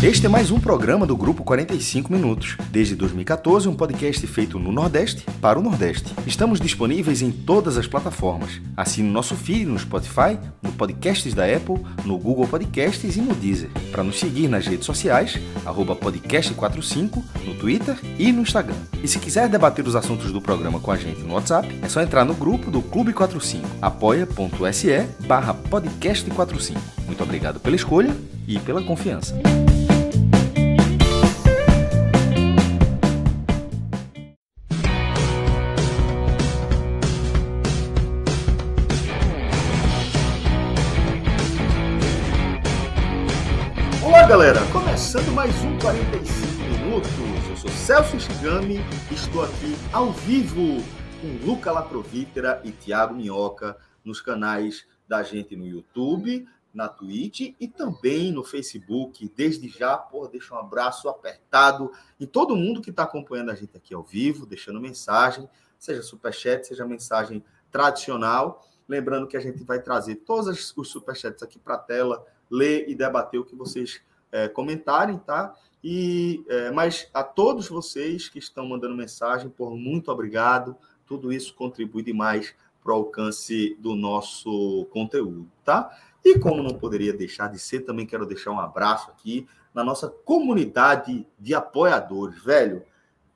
Este é mais um programa do Grupo 45 Minutos. Desde 2014, um podcast feito no Nordeste para o Nordeste. Estamos disponíveis em todas as plataformas. Assine nosso feed no Spotify, no Podcasts da Apple, no Google Podcasts e no Deezer. Para nos seguir nas redes sociais, podcast45, no Twitter e no Instagram. E se quiser debater os assuntos do programa com a gente no WhatsApp, é só entrar no grupo do Clube 45, apoia.se barra podcast45. Muito obrigado pela escolha e pela confiança. Mais um 45 minutos. Eu sou Celso Shigami, estou aqui ao vivo com Luca Laprovítera e Tiago Minhoca nos canais da gente no YouTube, na Twitch e também no Facebook. Desde já, pô, deixa um abraço apertado em todo mundo que está acompanhando a gente aqui ao vivo, deixando mensagem, seja superchat, seja mensagem tradicional. Lembrando que a gente vai trazer todos os superchats aqui para a tela, ler e debater o que vocês é, comentarem, tá? E, é, mas a todos vocês que estão mandando mensagem, por muito obrigado. Tudo isso contribui demais para o alcance do nosso conteúdo, tá? E como não poderia deixar de ser, também quero deixar um abraço aqui na nossa comunidade de apoiadores, velho.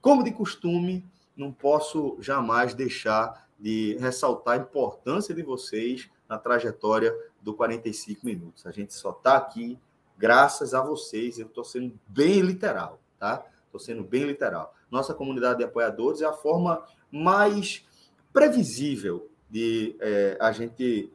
Como de costume, não posso jamais deixar de ressaltar a importância de vocês na trajetória do 45 minutos. A gente só está aqui graças a vocês. Eu estou sendo bem literal, tá? Estou sendo bem literal. Nossa comunidade de apoiadores é a forma mais previsível de é, a gente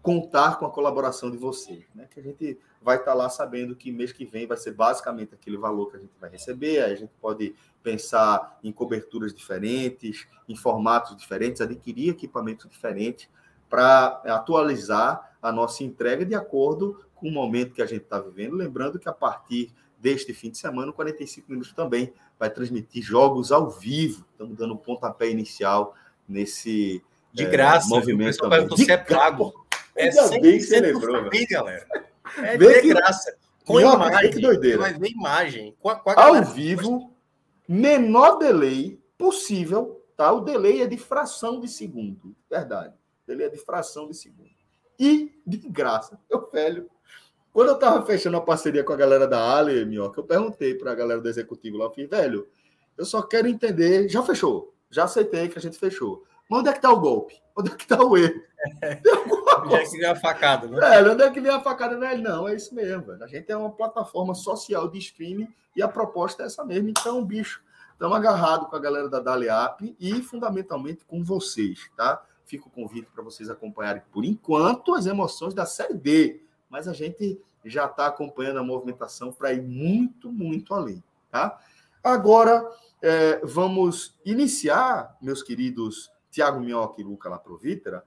contar com a colaboração de vocês, né? Que a gente vai estar tá lá sabendo que mês que vem vai ser basicamente aquele valor que a gente vai receber. Aí a gente pode pensar em coberturas diferentes, em formatos diferentes, adquirir equipamentos diferentes para atualizar a nossa entrega de acordo com o momento que a gente está vivendo. Lembrando que a partir deste fim de semana, o 45 Minutos também vai transmitir jogos ao vivo. Estamos dando o pontapé inicial nesse de graça, é, movimento também. Você é pago. É Ainda bem que você lembrou. Free, galera. É de que... graça. Com Minhoca, imagem. Que doideira. Vai ver imagem. Com a, com a Ao vivo, menor delay possível, tá? O delay é de fração de segundo. Verdade. O delay é de fração de segundo. E de graça. Eu, velho. Quando eu tava fechando a parceria com a galera da Ale, Minhoca, eu perguntei para a galera do executivo lá, eu falei, velho, eu só quero entender. Já fechou. Já aceitei que a gente fechou. Mas onde é que tá o golpe? Onde é que tá o erro? É. Onde é que vem a facada, né? Velho, onde é que vem a facada, velho? Não, é isso mesmo, velho. A gente é uma plataforma social de streaming e a proposta é essa mesmo. Então, bicho, estamos agarrados com a galera da Daleap e, fundamentalmente, com vocês, tá? Fica o convite para vocês acompanharem, por enquanto, as emoções da Série D. Mas a gente já está acompanhando a movimentação para ir muito, muito além, tá? Agora, é, vamos iniciar, meus queridos Tiago Minhoca e Luca Laprovítera,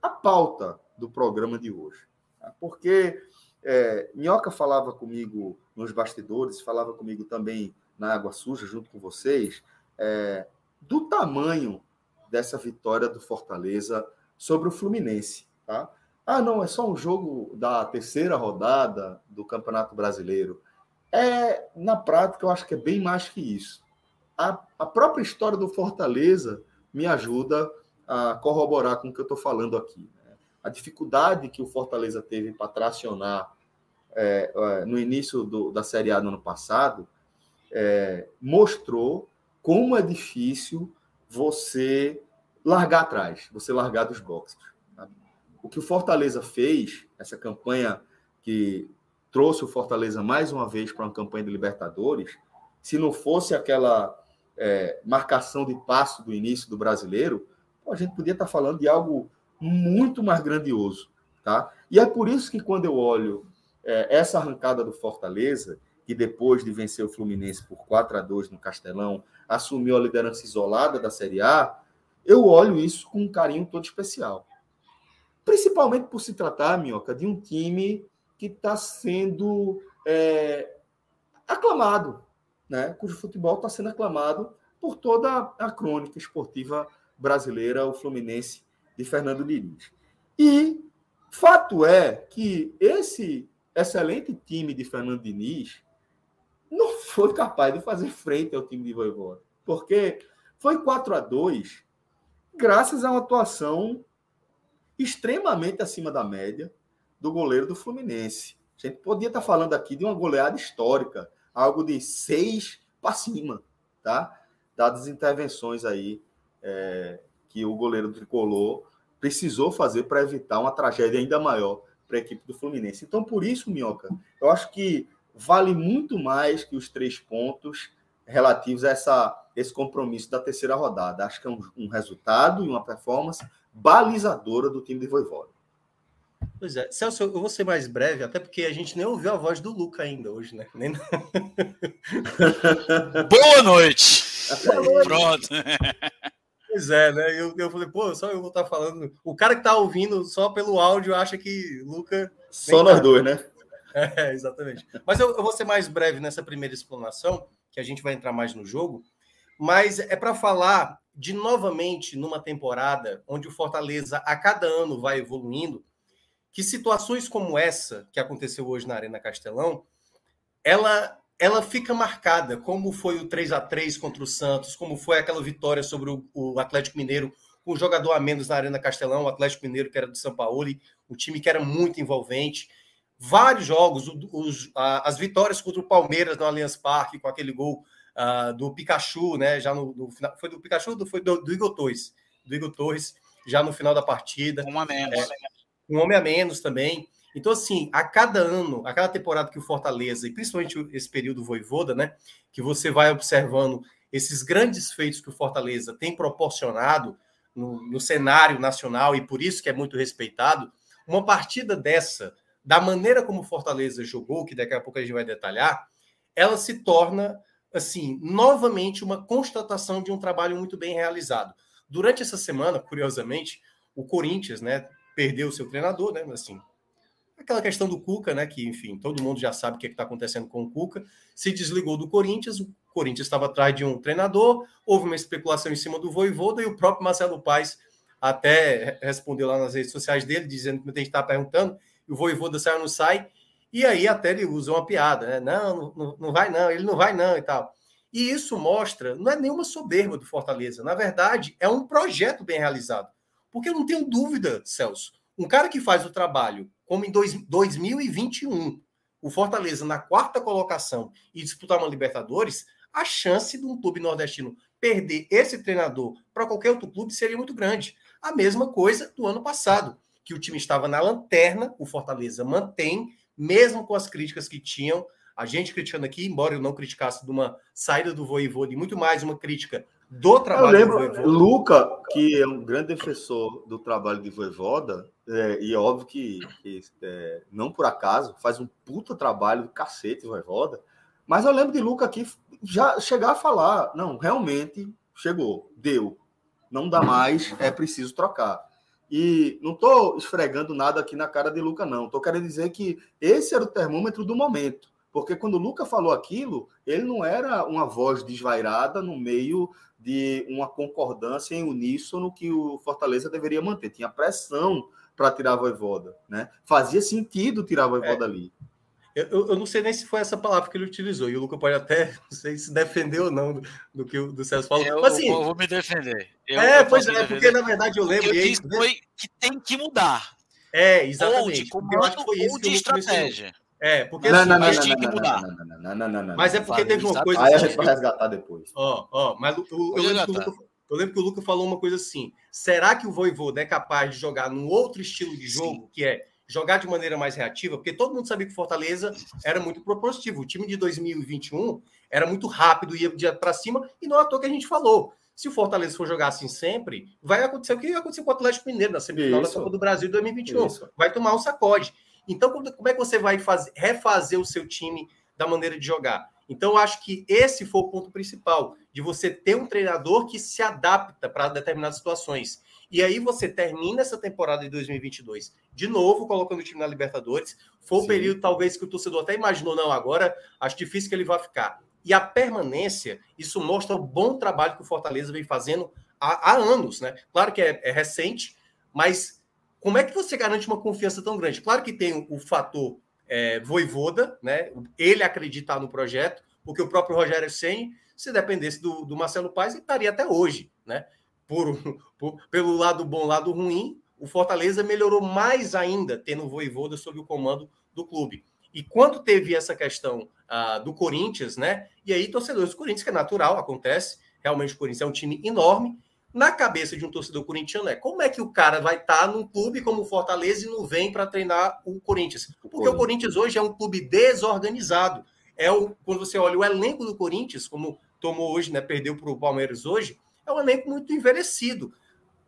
a pauta do programa de hoje. Tá? Porque é, Minhoca falava comigo nos bastidores, falava comigo também na Água Suja, junto com vocês, é, do tamanho dessa vitória do Fortaleza sobre o Fluminense. Tá? Ah, não, é só um jogo da terceira rodada do Campeonato Brasileiro. É, na prática, eu acho que é bem mais que isso. A, a própria história do Fortaleza me ajuda a corroborar com o que eu estou falando aqui. Né? A dificuldade que o Fortaleza teve para tracionar é, é, no início do, da Série A no ano passado é, mostrou como é difícil você largar atrás, você largar dos boxes. O que o Fortaleza fez, essa campanha que trouxe o Fortaleza mais uma vez para uma campanha de Libertadores, se não fosse aquela é, marcação de passo do início do brasileiro, a gente podia estar falando de algo muito mais grandioso. Tá? E é por isso que quando eu olho é, essa arrancada do Fortaleza, que depois de vencer o Fluminense por 4 a 2 no Castelão, assumiu a liderança isolada da Série A, eu olho isso com um carinho todo especial. Principalmente por se tratar, Minhoca, de um time que está sendo é, aclamado, né? cujo futebol está sendo aclamado por toda a crônica esportiva brasileira, o Fluminense de Fernando Diniz. E fato é que esse excelente time de Fernando Diniz não foi capaz de fazer frente ao time de Voivoda. Porque foi 4 a 2 graças a uma atuação extremamente acima da média do goleiro do Fluminense. A gente podia estar falando aqui de uma goleada histórica, algo de seis para cima, tá? Dadas as intervenções aí é, que o goleiro tricolor precisou fazer para evitar uma tragédia ainda maior para a equipe do Fluminense. Então, por isso, Minhoca, eu acho que vale muito mais que os três pontos relativos a essa, esse compromisso da terceira rodada. Acho que é um, um resultado e uma performance balizadora do time de Voivoda. Pois é, Celso, eu vou ser mais breve, até porque a gente nem ouviu a voz do Luca ainda hoje, né? Nem... Boa noite! Pronto. Pois é, né? Eu, eu falei, pô, só eu vou estar falando. O cara que tá ouvindo só pelo áudio acha que Luca. Só nós tá... dois, né? É, exatamente. Mas eu, eu vou ser mais breve nessa primeira explanação, que a gente vai entrar mais no jogo. Mas é para falar de novamente numa temporada onde o Fortaleza a cada ano vai evoluindo, que situações como essa que aconteceu hoje na Arena Castelão, ela ela fica marcada, como foi o 3 a 3 contra o Santos, como foi aquela vitória sobre o, o Atlético Mineiro, com um jogador a menos na Arena Castelão, o Atlético Mineiro, que era do São Paulo, um time que era muito envolvente. Vários jogos, os, as vitórias contra o Palmeiras no Allianz Parque, com aquele gol uh, do Pikachu, né? Já no, no, final. Foi do Pikachu ou foi do, do Igor Torres? Do Igor Torres, já no final da partida. Um a menos. É, um homem a menos também. Então, assim, a cada ano, a cada temporada que o Fortaleza, e principalmente esse período voivoda, né, que você vai observando esses grandes feitos que o Fortaleza tem proporcionado no, no cenário nacional e por isso que é muito respeitado, uma partida dessa, da maneira como o Fortaleza jogou, que daqui a pouco a gente vai detalhar, ela se torna, assim, novamente uma constatação de um trabalho muito bem realizado. Durante essa semana, curiosamente, o Corinthians, né, perdeu o seu treinador, né, assim, Aquela questão do Cuca, né? Que, enfim, todo mundo já sabe o que é está acontecendo com o Cuca. Se desligou do Corinthians, o Corinthians estava atrás de um treinador, houve uma especulação em cima do Voivoda e o próprio Marcelo Paes até respondeu lá nas redes sociais dele, dizendo que a gente está perguntando, e o Voivoda sai ou não sai, e aí até ele usa uma piada, né? Não, não, não vai não, ele não vai não e tal. E isso mostra, não é nenhuma soberba do Fortaleza, na verdade, é um projeto bem realizado. Porque eu não tenho dúvida, Celso, um cara que faz o trabalho como em dois, 2021, o Fortaleza na quarta colocação e disputar uma Libertadores, a chance de um clube nordestino perder esse treinador para qualquer outro clube seria muito grande. A mesma coisa do ano passado, que o time estava na lanterna, o Fortaleza mantém, mesmo com as críticas que tinham. A gente criticando aqui, embora eu não criticasse de uma saída do Voivoda e muito mais uma crítica do trabalho eu lembro, do Luca, que é um grande defensor do trabalho de Voivoda, é, e é óbvio que, que é, não por acaso, faz um puta trabalho do cacete Voivoda, mas eu lembro de Luca aqui já chegar a falar, não, realmente chegou, deu, não dá mais, é preciso trocar. E não estou esfregando nada aqui na cara de Luca, não. Estou querendo dizer que esse era o termômetro do momento. Porque quando o Luca falou aquilo, ele não era uma voz desvairada no meio de uma concordância em uníssono que o Fortaleza deveria manter. Tinha pressão para tirar a voivoda, né? Fazia sentido tirar a voivoda é. ali. Eu, eu, não sei nem se foi essa palavra que ele utilizou, e o Luca pode até, não sei se defendeu ou não do, do que o do Celso falou. Eu, Mas, assim, eu vou me defender. Eu, é, pois é, porque na verdade eu lembro. O que eu disse foi que tem que mudar. É, exatamente. Ou de comando ou de estratégia. É, porque não, assim, não, não, não, tinha que mudar. Não, não, não, não, Mas é porque teve uma coisa. Aí a gente vai resgatar depois. Ó, ó, mas eu, lembro Luca, eu, lembro que o Luca falou uma coisa assim: será que o Voivoda é capaz de jogar num outro estilo de jogo, Sim. que é jogar de maneira mais reativa? Porque todo mundo sabia que o Fortaleza era muito propositivo. O time de 2021 era muito rápido, ia para cima, e não é à toa que a gente falou. Se o Fortaleza for jogar assim sempre, vai acontecer o que aconteceu com o Atlético Mineiro na semifinal Isso. da Copa do Brasil de 2021. Isso. Vai tomar um sacode. Então, como é que você vai fazer, refazer o seu time da maneira de jogar? Então, eu acho que esse foi o ponto principal, de você ter um treinador que se adapta para determinadas situações. E aí você termina essa temporada de 2022 de novo colocando o time na Libertadores. Foi o período, talvez, que o torcedor até imaginou, não, agora acho difícil que ele vá ficar. E a permanência, isso mostra o bom trabalho que o Fortaleza vem fazendo há, há anos, né? Claro que é, é recente, mas como é que você garante uma confiança tão grande? Claro que tem o, fator é, voivoda, né? Ele acreditar no projeto, porque o próprio Rogério Senni, se dependesse do, do Marcelo Paes, estaria até hoje, né? Por, por, pelo lado bom, lado ruim, o Fortaleza melhorou mais ainda tendo o Voivoda sob o comando do clube. E quando teve essa questão ah, do Corinthians, né? E aí, torcedores do Corinthians, que é natural, acontece. Realmente, o Corinthians é um time enorme. Na cabeça de um torcedor corintiano é como é que o cara vai estar tá num clube como o Fortaleza e não vem para treinar o Corinthians? Porque o Corinthians hoje é um clube desorganizado. É o, quando você olha o elenco do Corinthians, como tomou hoje, né? Perdeu para o Palmeiras hoje, é um elenco muito envelhecido.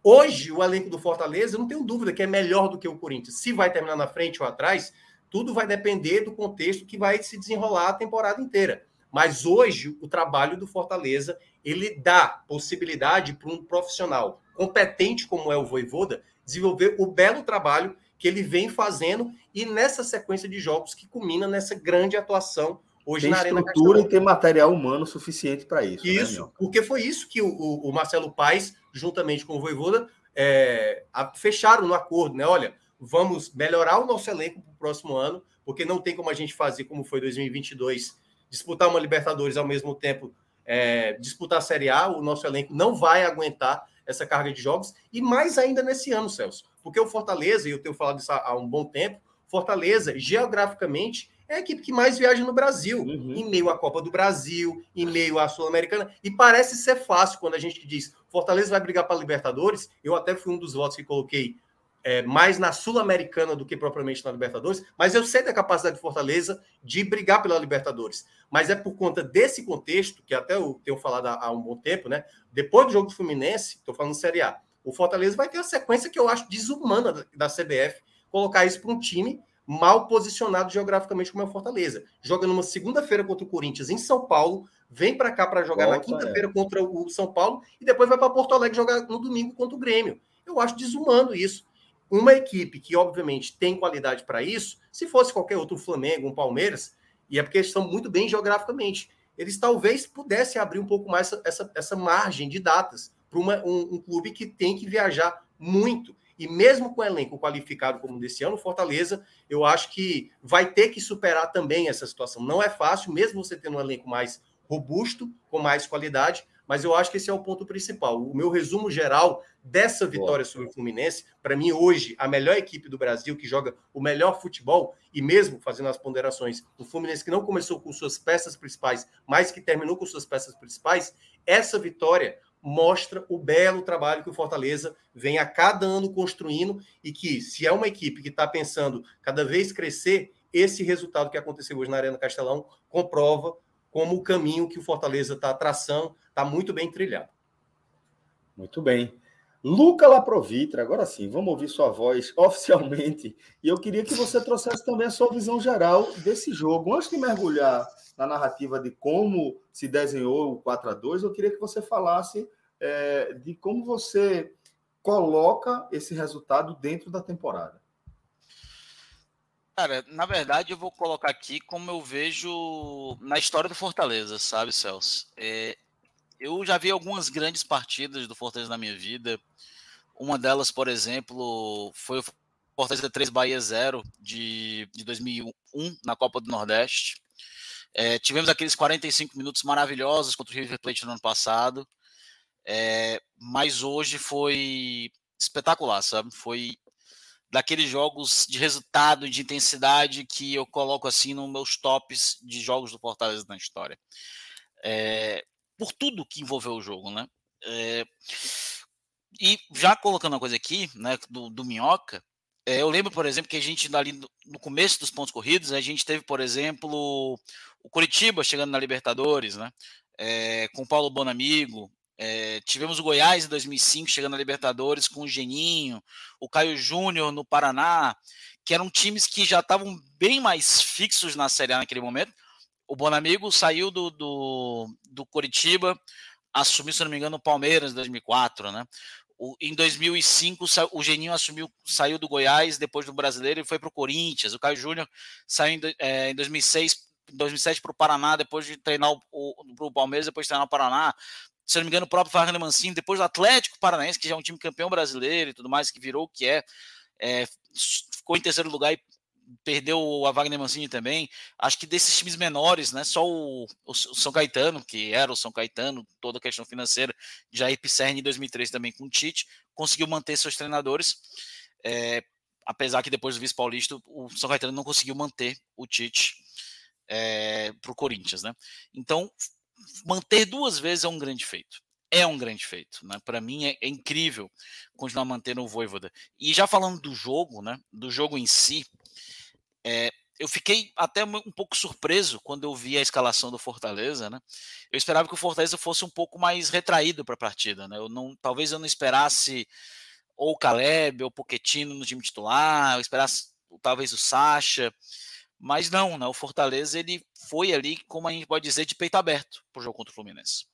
Hoje, o elenco do Fortaleza, eu não tenho dúvida que é melhor do que o Corinthians. Se vai terminar na frente ou atrás, tudo vai depender do contexto que vai se desenrolar a temporada inteira. Mas hoje o trabalho do Fortaleza ele dá possibilidade para um profissional competente como é o Voivoda desenvolver o belo trabalho que ele vem fazendo e nessa sequência de jogos que culmina nessa grande atuação hoje tem estrutura e tem material humano suficiente para isso. Isso, né, porque foi isso que o, o, Marcelo Paes, juntamente com o Voivoda, é, a, fecharam no acordo, né? Olha, vamos melhorar o nosso elenco para o próximo ano, porque não tem como a gente fazer como foi 2022, disputar uma Libertadores ao mesmo tempo, é, disputar a Série A, o nosso elenco não vai aguentar essa carga de jogos, e mais ainda nesse ano, Celso, porque o Fortaleza, e eu tenho falado isso há um bom tempo, Fortaleza, geograficamente, é a equipe que mais viaja no Brasil, uhum. em meio à Copa do Brasil, em meio à Sul-Americana, e parece ser fácil quando a gente diz Fortaleza vai brigar para a Libertadores. Eu até fui um dos votos que coloquei é, mais na Sul-Americana do que propriamente na Libertadores, mas eu sei da capacidade de Fortaleza de brigar pela Libertadores. Mas é por conta desse contexto, que até eu tenho falado há, há um bom tempo, né? Depois do jogo do Fluminense, estou falando Série A, o Fortaleza vai ter uma sequência que eu acho desumana da, da CBF, colocar isso para um time mal posicionado geograficamente como é o Fortaleza. Joga numa segunda-feira contra o Corinthians em São Paulo, vem para cá para jogar na quinta-feira é. contra o São Paulo e depois vai para Porto Alegre jogar no domingo contra o Grêmio. Eu acho desumano isso uma equipe que, obviamente, tem qualidade para isso, se fosse qualquer outro Flamengo, um Palmeiras, e é porque eles estão muito bem geograficamente, eles talvez pudessem abrir um pouco mais essa, essa, essa margem de datas para um, um clube que tem que viajar muito. E mesmo com o elenco qualificado como desse ano, Fortaleza, eu acho que vai ter que superar também essa situação. Não é fácil, mesmo você tendo um elenco mais robusto, com mais qualidade, mas eu acho que esse é o ponto principal. O meu resumo geral dessa vitória Boa. sobre o Fluminense, para mim, hoje, a melhor equipe do Brasil, que joga o melhor futebol, e mesmo fazendo as ponderações, o Fluminense que não começou com suas peças principais, mas que terminou com suas peças principais, essa vitória mostra o belo trabalho que o Fortaleza vem a cada ano construindo e que, se é uma equipe que está pensando cada vez crescer, esse resultado que aconteceu hoje na Arena Castelão comprova como o caminho que o Fortaleza está traçando está muito bem trilhado. Muito bem. Luca Laprovitra, agora sim, vamos ouvir sua voz oficialmente. E eu queria que você trouxesse também a sua visão geral desse jogo. Antes de mergulhar na narrativa de como se desenhou o 4 a 2 eu queria que você falasse é, de como você coloca esse resultado dentro da temporada. Cara, na verdade, eu vou colocar aqui como eu vejo na história do Fortaleza, sabe, Celso? É, eu já vi algumas grandes partidas do Fortaleza na minha vida. Uma delas, por exemplo, foi o Fortaleza 3 Bahia 0 de, de 2001 na Copa do Nordeste. É, tivemos aqueles 45 minutos maravilhosos contra o River Plate no ano passado. É, mas hoje foi espetacular, sabe? Foi daqueles jogos de resultado, de intensidade que eu coloco assim nos meus tops de jogos do Fortaleza na história. É, por tudo que envolveu o jogo, né? É, e já colocando uma coisa aqui, né, do, do Minhoca, é, eu lembro, por exemplo, que a gente ali no, no começo dos pontos corridos, a gente teve, por exemplo, o Curitiba chegando na Libertadores, né? É, com o Paulo Bonamigo, é, tivemos o Goiás em 2005 chegando na Libertadores com o Geninho, o Caio Júnior no Paraná, que eram times que já estavam bem mais fixos na Série A naquele momento. O Bonamigo saiu do, do, do Coritiba, assumiu, se não me engano, o Palmeiras em 2004, né? O, em 2005, o Geninho assumiu, saiu do Goiás, depois do Brasileiro, e foi para o Corinthians. O Caio Júnior saiu em, é, em 2006 2007 para o Paraná, depois de treinar o, o, Palmeiras, depois de treinar o Paraná se não me engano, o próprio Fernando Mancini, depois do Atlético Paranaense, que já é um time campeão brasileiro e tudo mais, que virou o que é, é ficou em terceiro lugar e perdeu a Wagner Mancini também. Acho que desses times menores, né? Só o, o São Caetano, que era o São Caetano, toda a questão financeira, Jair Pisserni em 2003 também com o Tite, conseguiu manter seus treinadores. É, apesar que depois do vice paulista, o São Caetano não conseguiu manter o Tite é, para o Corinthians, né? Então, manter duas vezes é um grande feito. É um grande feito, né? Para mim é, é, incrível continuar mantendo o Voivoda. E já falando do jogo, né? Do jogo em si, é, eu fiquei até um pouco surpreso quando eu vi a escalação do Fortaleza, né? Eu esperava que o Fortaleza fosse um pouco mais retraído para a partida, né? Eu não, talvez eu não esperasse ou o Caleb ou o Poquetino no time titular, eu esperasse talvez o Sacha, mas não, né? O Fortaleza ele foi ali, como a gente pode dizer, de peito aberto para o jogo contra o Fluminense.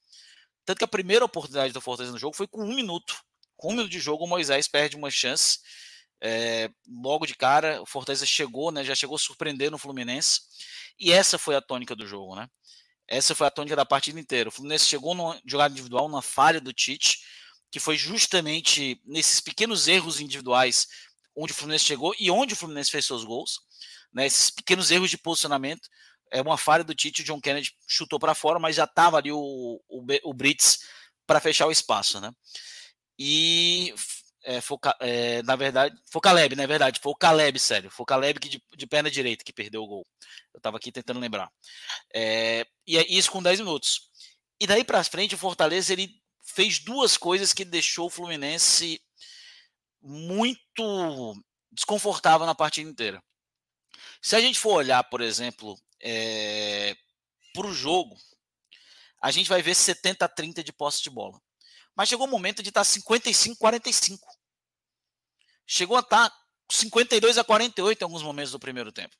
Tanto que a primeira oportunidade do Fortaleza no jogo foi com um minuto. Com um minuto de jogo, o Moisés perde uma chance. É, logo de cara, o Fortaleza chegou, né? Já chegou surpreendendo o Fluminense. E essa foi a tônica do jogo, né? Essa foi a tônica da partida inteira. O Fluminense chegou numa jogada individual, na falha do Tite, que foi justamente nesses pequenos erros individuais onde o Fluminense chegou e onde o Fluminense fez seus gols. Né, esses pequenos erros de posicionamento. É uma falha do Tite, o John Kennedy chutou para fora, mas já estava ali o, o, o Brits para fechar o espaço. Né? E é, é, na verdade, foi o Caleb, na verdade, foi o Caleb, sério, foi o Caleb que de, de perna direita que perdeu o gol. Eu estava aqui tentando lembrar. É, e é isso com 10 minutos. E daí para frente, o Fortaleza ele fez duas coisas que deixou o Fluminense muito desconfortável na partida inteira. Se a gente for olhar, por exemplo, é, para o jogo, a gente vai ver 70 a 30 de posse de bola. Mas chegou o momento de estar 55 a 45. Chegou a estar 52 a 48 em alguns momentos do primeiro tempo.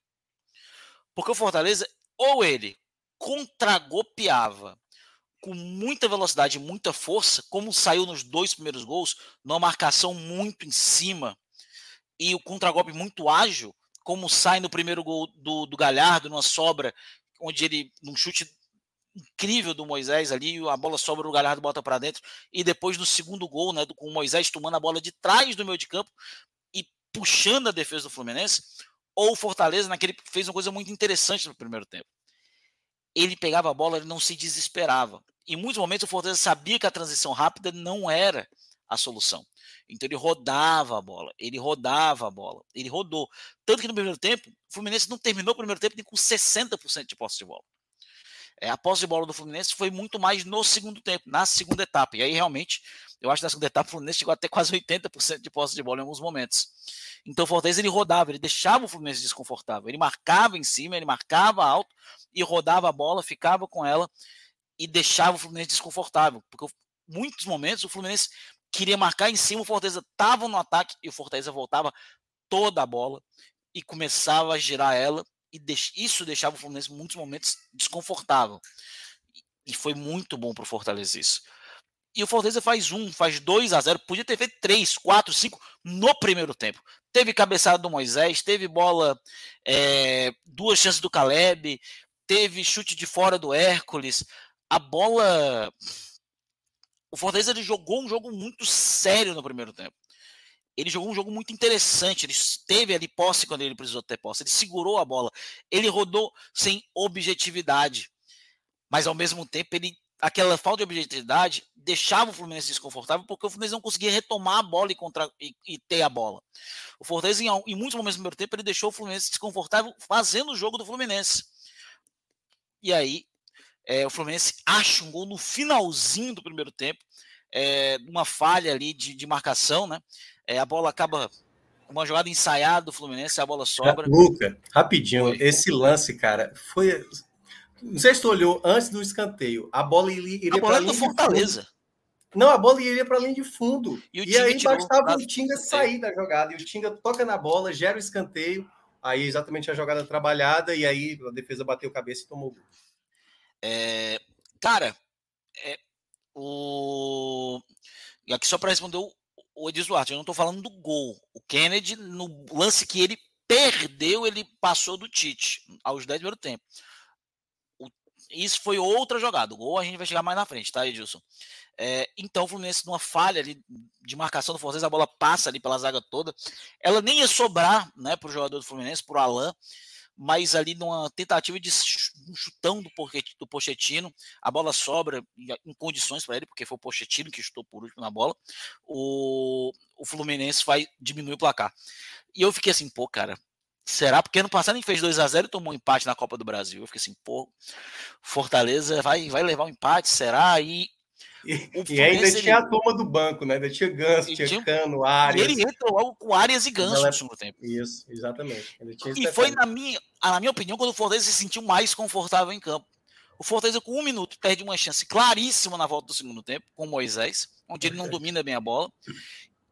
Porque o Fortaleza, ou ele contragolpeava com muita velocidade e muita força, como saiu nos dois primeiros gols, numa marcação muito em cima e o contragolpe muito ágil, como sai no primeiro gol do, do Galhardo, numa sobra, onde ele, num chute incrível do Moisés ali, a bola sobra, o Galhardo bota para dentro, e depois no segundo gol, né, com o Moisés tomando a bola de trás do meio de campo e puxando a defesa do Fluminense, ou o Fortaleza naquele fez uma coisa muito interessante no primeiro tempo ele pegava a bola, ele não se desesperava. Em muitos momentos o Fortaleza sabia que a transição rápida não era a solução. Então ele rodava a bola, ele rodava a bola, ele rodou. Tanto que no primeiro tempo, o Fluminense não terminou o primeiro tempo nem com 60% de posse de bola. É, a posse de bola do Fluminense foi muito mais no segundo tempo, na segunda etapa. E aí realmente, eu acho que na segunda etapa o Fluminense chegou até quase 80% de posse de bola em alguns momentos. Então o Fortaleza ele rodava, ele deixava o Fluminense desconfortável. Ele marcava em cima, ele marcava alto e rodava a bola, ficava com ela e deixava o Fluminense desconfortável. Porque muitos momentos o Fluminense queria marcar em cima, o Fortaleza estava no ataque e o Fortaleza voltava toda a bola e começava a girar ela e isso deixava o Fluminense em muitos momentos desconfortável. E foi muito bom para o Fortaleza isso. E o Fortaleza faz um, faz 2 a 0 Podia ter feito 3, 4, 5 no primeiro tempo. Teve cabeçada do Moisés, teve bola, é, duas chances do Caleb, teve chute de fora do Hércules. A bola. O Fortaleza ele jogou um jogo muito sério no primeiro tempo. Ele jogou um jogo muito interessante. Ele teve ali posse quando ele precisou ter posse. Ele segurou a bola. Ele rodou sem objetividade. Mas ao mesmo tempo ele aquela falta de objetividade deixava o Fluminense desconfortável porque o Fluminense não conseguia retomar a bola e, contra, e, e ter a bola. O Fortaleza, em, em, muitos momentos do primeiro tempo, ele deixou o Fluminense desconfortável fazendo o jogo do Fluminense. E aí, é, o Fluminense acha um gol no finalzinho do primeiro tempo, é, uma falha ali de, de marcação, né? É, a bola acaba uma jogada ensaiada do Fluminense, a bola sobra. Luca, rapidinho, foi. esse lance, cara, foi não sei se tu olhou antes do escanteio. A bola iria, a bola é do Fortaleza. Não, a bola iria para além de fundo. E, e aí bastava o Tinga sair da jogada. E o Tinga toca na bola, gera o escanteio. Aí exatamente a jogada trabalhada. E aí a defesa bateu cabeça e tomou gol. É, cara, é, o... E aqui só para responder o, o Duarte, eu não estou falando do gol. O Kennedy, no lance que ele perdeu, ele passou do Tite aos 10 do tempo isso foi outra jogada. O gol a gente vai chegar mais na frente, tá, Edilson? É, então o Fluminense, numa falha ali de marcação do Fortaleza, a bola passa ali pela zaga toda. Ela nem ia sobrar né, para o jogador do Fluminense, para o Alain, mas ali numa tentativa de um chutão do, do Pochettino, a bola sobra em condições para ele, porque foi o Pochettino que chutou por último na bola. O, o Fluminense vai diminuir o placar. E eu fiquei assim, pô, cara, Será? Porque ano passado gente fez 2 a 0 e tomou um empate na Copa do Brasil. Eu fiquei assim, pô, Fortaleza vai, vai levar um empate, será? E, e, e ainda ele... tinha a turma do banco, né? Ainda tinha Ganso, tinha, tinha Cano, Arias. E ele entra logo com Arias e Ganso no segundo tempo. Isso, exatamente. e foi, na minha, na minha opinião, quando o Fortaleza se sentiu mais confortável em campo. O Fortaleza, com um minuto, perde uma chance claríssima na volta do segundo tempo, com o Moisés, onde ele não domina bem a bola.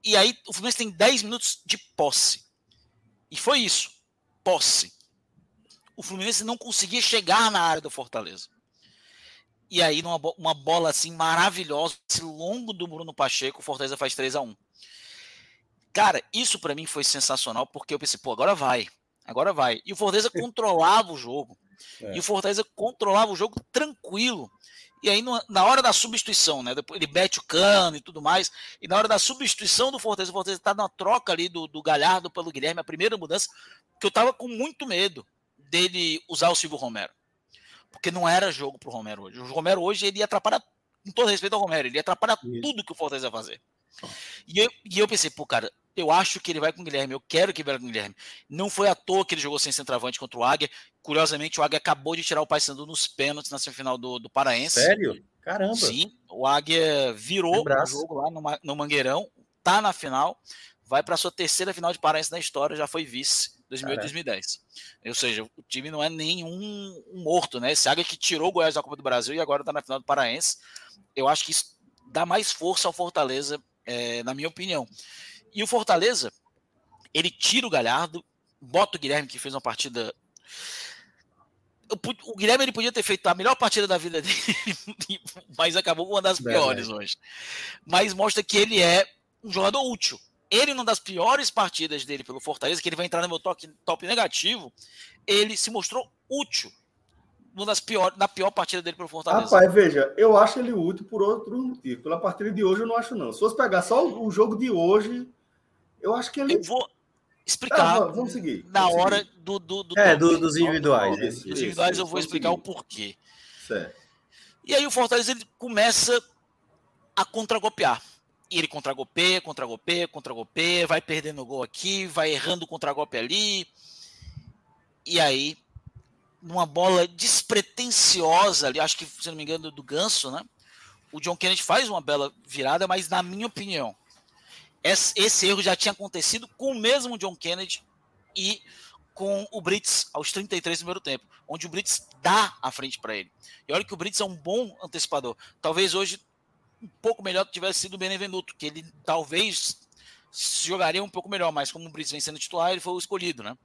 E aí o Fluminense tem 10 minutos de posse. E foi isso posse. O Fluminense não conseguia chegar na área do Fortaleza. E aí, numa uma bola assim maravilhosa, esse longo do Bruno Pacheco, o Fortaleza faz 3 a 1 Cara, isso para mim foi sensacional, porque eu pensei, pô, agora vai. Agora vai. E o Fortaleza controlava o jogo. É. E o Fortaleza controlava o jogo tranquilo. E aí, na hora da substituição, né? Depois ele mete o cano e tudo mais. E na hora da substituição do Fortaleza, o Fortaleza tá na troca ali do, do Galhardo pelo Guilherme, a primeira mudança que eu tava com muito medo dele usar o Silvio Romero. Porque não era jogo pro Romero hoje. O Romero hoje ele ia atrapalhar, com todo respeito ao Romero, ele ia atrapalhar Isso. tudo que o Fortaleza ia fazer. E eu, e eu pensei, pô, cara, eu acho que ele vai com o Guilherme, eu quero que ele vá com o Guilherme. Não foi à toa que ele jogou sem centroavante contra o Águia. Curiosamente, o Águia acabou de tirar o Paysandu nos pênaltis na semifinal do, do Paraense. Sério? Caramba. Sim, o Águia virou o jogo lá no, no Mangueirão, tá na final, vai para sua terceira final de Paraense na história, já foi vice 2008 2010. Ou seja, o time não é nenhum um morto, né? Esse Águia que tirou o Goiás da Copa do Brasil e agora está na final do Paraense. Eu acho que isso dá mais força ao Fortaleza, é, na minha opinião. E o Fortaleza, ele tira o Galhardo, bota o Guilherme, que fez uma partida. O Guilherme ele podia ter feito a melhor partida da vida dele, mas acabou com uma das piores hoje. Mas mostra que ele é um jogador útil ele, numa das piores partidas dele pelo Fortaleza, que ele vai entrar no meu top, top negativo, ele se mostrou útil. Uma das piores, na pior partida dele pelo Fortaleza. Rapaz, veja, eu acho ele útil por outro motivo. Pela partida de hoje, eu não acho, não. Se fosse pegar só o jogo de hoje, eu acho que ele. Eu vou explicar. Ah, vamos seguir. Na vamos hora seguir. do, do, do. É, do, dos individuais. Dos individuais, isso, eu vou explicar seguir. o porquê. Certo. E aí o Fortaleza ele começa a contragolpear. E ele contra-golpeia, contra-golpeia, contra-golpeia, vai perdendo gol aqui, vai errando contra-golpe ali. E aí, numa bola despretensiosa ali, acho que, se não me engano, do Ganso, né? O John Kennedy faz uma bela virada, mas na minha opinião, esse erro já tinha acontecido com o mesmo John Kennedy e com o Brits aos 33 do primeiro tempo, onde o Brits dá a frente para ele. E olha que o Brits é um bom antecipador. Talvez hoje um pouco melhor que tivesse sido o Benevenuto, que ele talvez jogaria um pouco melhor, mas como o Brits vem sendo titular, ele foi o escolhido, né?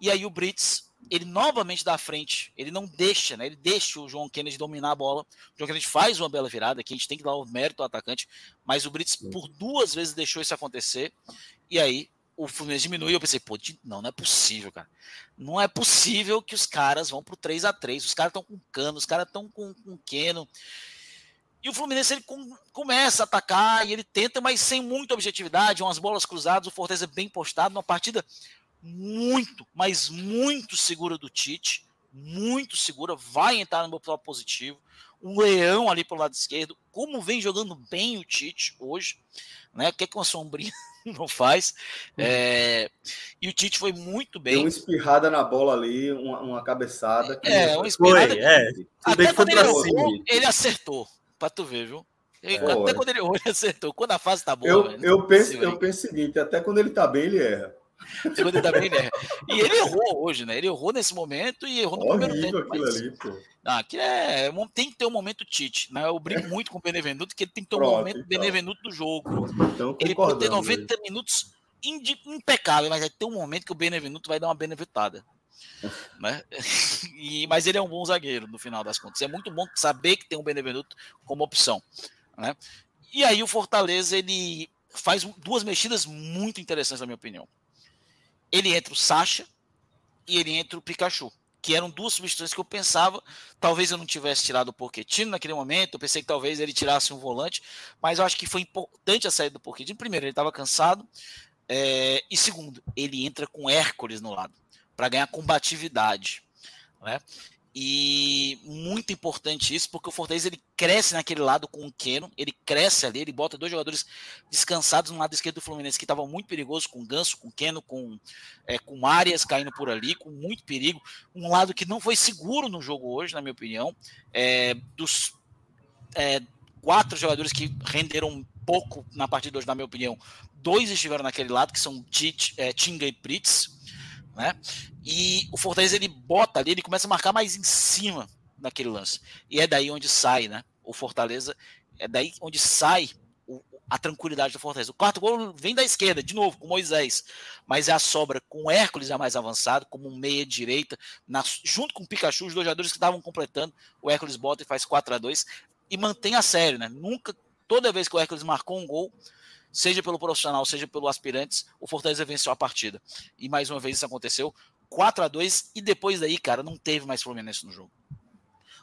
E aí o Brits, ele novamente dá frente, ele não deixa, né? Ele deixa o João Kennedy dominar a bola. O João Kennedy faz uma bela virada, que a gente tem que dar o mérito ao atacante, mas o Brits por duas vezes deixou isso acontecer. E aí o Fluminense diminui, eu pensei, pô, não, não é possível, cara. Não é possível que os caras vão pro 3 a 3 Os caras estão com cano, os caras estão com, com Keno. E o Fluminense ele com, começa a atacar e ele tenta, mas sem muita objetividade, umas bolas cruzadas, o Fortaleza bem postado, uma partida muito, mas muito segura do Tite, muito segura, vai entrar no meu top positivo. Um leão ali pelo lado esquerdo, como vem jogando bem o Tite hoje, né? O que é que uma sombrinha não faz? É, e o Tite foi muito bem. Deu uma espirrada na bola ali, uma, uma cabeçada. É, uma espirrada. Foi, é. Até quando ele, errou, ele acertou pra tu ver, viu? É. Até quando ele errou, ele acertou. Quando a fase tá boa. Eu, velho, eu, penso, eu penso o seguinte: até quando ele tá bem, ele erra. Quando ele tá bem, ele erra. E ele errou hoje, né? Ele errou nesse momento e errou no Horrível primeiro tempo. Aquilo mas... ali, pô. Não, aquilo é, tem que ter um momento Tite. Né? Eu brinco muito com o Benevenuto, que ele tem que ter um Pronto, momento então. Benevenuto do jogo. Então, ele pode ter 90 minutos impecável, mas vai ter um momento que o Benevenuto vai dar uma benevitada né? E, mas ele é um bom zagueiro no final das contas. É muito bom saber que tem um Benevenuto como opção, né? E aí o Fortaleza ele faz duas mexidas muito interessantes na minha opinião. Ele entra o Sacha e ele entra o Pikachu. que eram duas substituições que eu pensava, talvez eu não tivesse tirado o Porquetino naquele momento, eu pensei que talvez ele tirasse um volante, mas eu acho que foi importante a saída do Porquetino. Primeiro, ele estava cansado, é, e segundo, ele entra com Hércules no lado, para ganhar combatividade. Né? E muito importante isso, porque o Fortaleza ele cresce naquele lado com o Keno, ele cresce ali, ele bota dois jogadores descansados no lado esquerdo do Fluminense, que estava muito perigoso, com o Ganso, com o Keno, com, é, com Arias caindo por ali, com muito perigo. Um lado que não foi seguro no jogo hoje, na minha opinião. É, dos é, quatro jogadores que renderam pouco na partida hoje, na minha opinião, dois estiveram naquele lado, que são é, Tinga e Pritz né? E o Fortaleza ele bota ali, ele começa a marcar mais em cima naquele lance. E é daí onde sai, né? O Fortaleza é daí onde sai o, a tranquilidade do Fortaleza. O quarto gol vem da esquerda, de novo, com Moisés, mas é a sobra com Hércules é mais avançado, como um meia direita, junto com o Pikachu, os dois jogadores que estavam completando. O Hércules bota e faz 4 a 2 e mantém a série, né? Nunca, toda vez que o Hércules marcou um gol, seja pelo profissional, seja pelo aspirantes, o Fortaleza venceu a partida. E mais uma vez isso aconteceu, 4 a 2 e depois daí, cara, não teve mais Fluminense no jogo.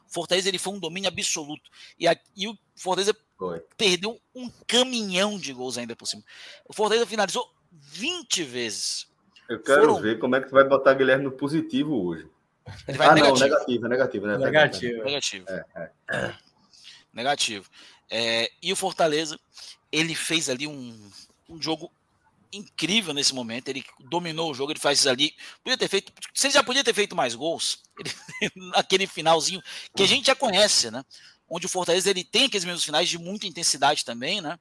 O Fortaleza ele foi um domínio absoluto. E, a, e o Fortaleza foi. perdeu um caminhão de gols ainda por cima. O Fortaleza finalizou 20 vezes. Eu quero Foram... ver como é que tu vai botar Guilherme no positivo hoje. Ele vai ah, negativo. não, negativo, negativo, né? Negativo. Negativo. É, é. Negativo. É, e o Fortaleza, ele fez ali um, um jogo incrível nesse momento. Ele dominou o jogo, ele faz ali. Podia ter feito. Se ele já podia ter feito mais gols, ele, naquele finalzinho que a gente já conhece, né? Onde o Fortaleza ele tem aqueles mesmos finais de muita intensidade também, né?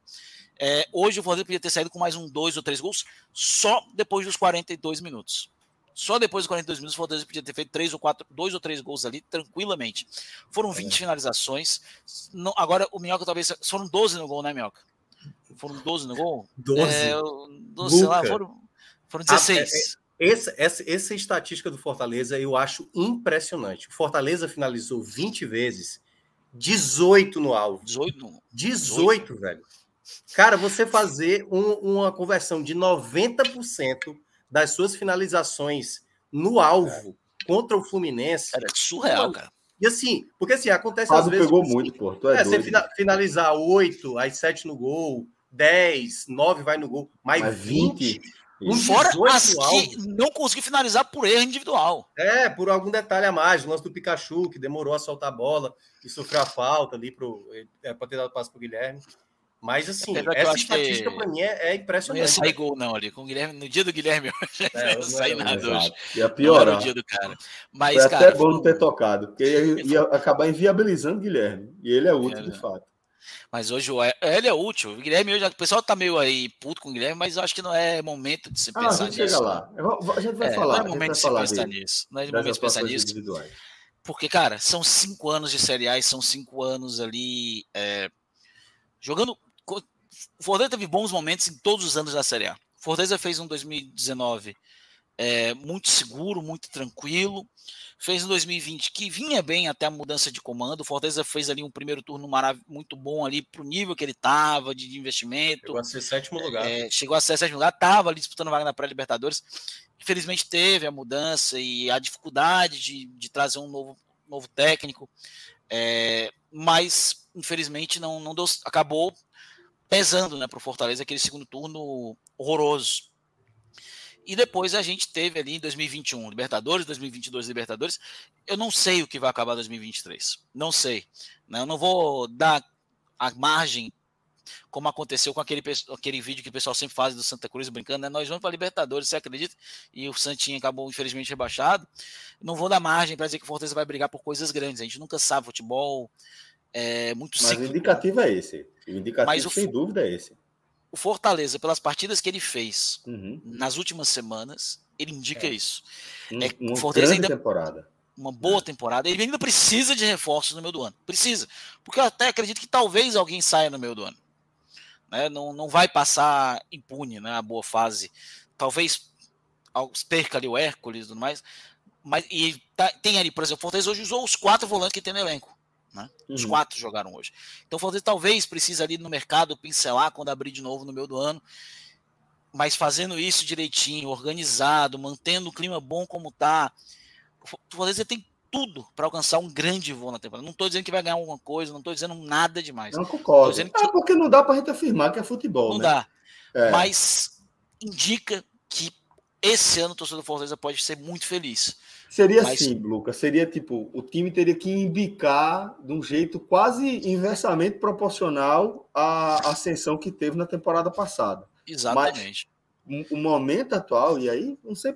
É, hoje o Fortaleza podia ter saído com mais um, dois ou três gols só depois dos 42 minutos. Só depois dos 42 minutos o Fortaleza podia ter feito três ou quatro, dois ou três gols ali tranquilamente. Foram 20 é. finalizações. Não, agora o Minhoca talvez foram 12 no gol, né, Minhoca? Foram 12 no gol? 12. É, 12 sei lá, foram, foram 16. Ah, é, é, essa, essa, essa estatística do Fortaleza eu acho impressionante. O Fortaleza finalizou 20 vezes, 18 no alvo. 18? 18, 18. velho. Cara, você fazer um, uma conversão de 90% das suas finalizações no alvo é. contra o Fluminense. Era surreal, cara. E assim, porque assim, acontece Fábio às vezes. pegou muito, pô. Tu é, é você finalizar 8, aí 7 no gol, 10, 9 vai no gol, mais, mais 20. 20 um Fora as que não conseguiu finalizar por erro individual. É, por algum detalhe a mais. O lance do Pikachu, que demorou a soltar a bola e sofreu a falta ali é, para ter dado passo para o Guilherme. Mas assim, essa estatística para mim é, é, impressionante. Não ia sair gol, não, ali. Com o Guilherme, no dia do Guilherme, é, não sair nada hoje. Ia piorar. No dia do cara. Mas, Foi cara, até bom não ter tocado, porque ia, ia acabar inviabilizando o Guilherme. E ele é útil, é, de fato. Mas hoje ele é útil. O Guilherme hoje, o pessoal tá meio aí puto com o Guilherme, mas eu acho que não é momento de se ah, pensar a gente nisso. Chega lá. A gente vai é, falar. Não é momento de se pensar nisso. Não é momento de pensar nisso. Porque, cara, são cinco anos de Série A são cinco anos ali é, jogando o Fortaleza teve bons momentos em todos os anos da Série A. O Fortaleza fez um 2019 é, muito seguro, muito tranquilo. Fez um 2020 que vinha bem até a mudança de comando. O Fortaleza fez ali um primeiro turno muito bom ali para o nível que ele estava de investimento. Chegou a ser sétimo lugar. É, chegou a ser sétimo lugar, estava ali disputando vaga na pré-Libertadores. Infelizmente teve a mudança e a dificuldade de, de trazer um novo, novo técnico. É, mas infelizmente não, não deu, acabou pesando né, para o Fortaleza aquele segundo turno horroroso. E depois a gente teve ali em 2021 Libertadores, 2022 Libertadores. Eu não sei o que vai acabar 2023. Não sei. Né? Eu não vou dar a margem como aconteceu com aquele, aquele vídeo que o pessoal sempre faz do Santa Cruz brincando, né? Nós vamos para Libertadores, você acredita? E o Santinho acabou, infelizmente, rebaixado. Não vou dar margem para dizer que o Fortaleza vai brigar por coisas grandes. A gente nunca sabe futebol. É muito Mas o indicativo é esse. O indicativo, Mas o, sem dúvida, é esse. O Fortaleza, pelas partidas que ele fez uhum. nas últimas semanas, ele indica é. isso. Um, é, uma Fortaleza ainda, temporada. Uma boa é. temporada. Ele ainda precisa de reforços no meio do ano. Precisa. Porque eu até acredito que talvez alguém saia no meio do ano. Né? Não, não vai passar impune né? a boa fase. Talvez perca ali o Hércules e tudo mais. Mas, e tá, tem ali, por exemplo, o Fortaleza hoje usou os quatro volantes que tem no elenco. Né? Uhum. Os quatro jogaram hoje. Então o Fortaleza talvez precise ali no mercado pincelar quando abrir de novo no meio do ano. Mas fazendo isso direitinho, organizado, mantendo o clima bom como tá, o Fortaleza tem tudo para alcançar um grande voo na temporada. Não estou dizendo que vai ganhar alguma coisa, não estou dizendo nada demais. Não concordo. Que... É porque não dá para a gente afirmar que é futebol. Não né? dá. É. Mas indica que esse ano o torcedor do Fortaleza pode ser muito feliz. Seria Mas... assim, Lucas. Seria tipo, o time teria que indicar de um jeito quase inversamente proporcional à ascensão que teve na temporada passada. Exatamente. Mas, o momento atual, e aí, não sei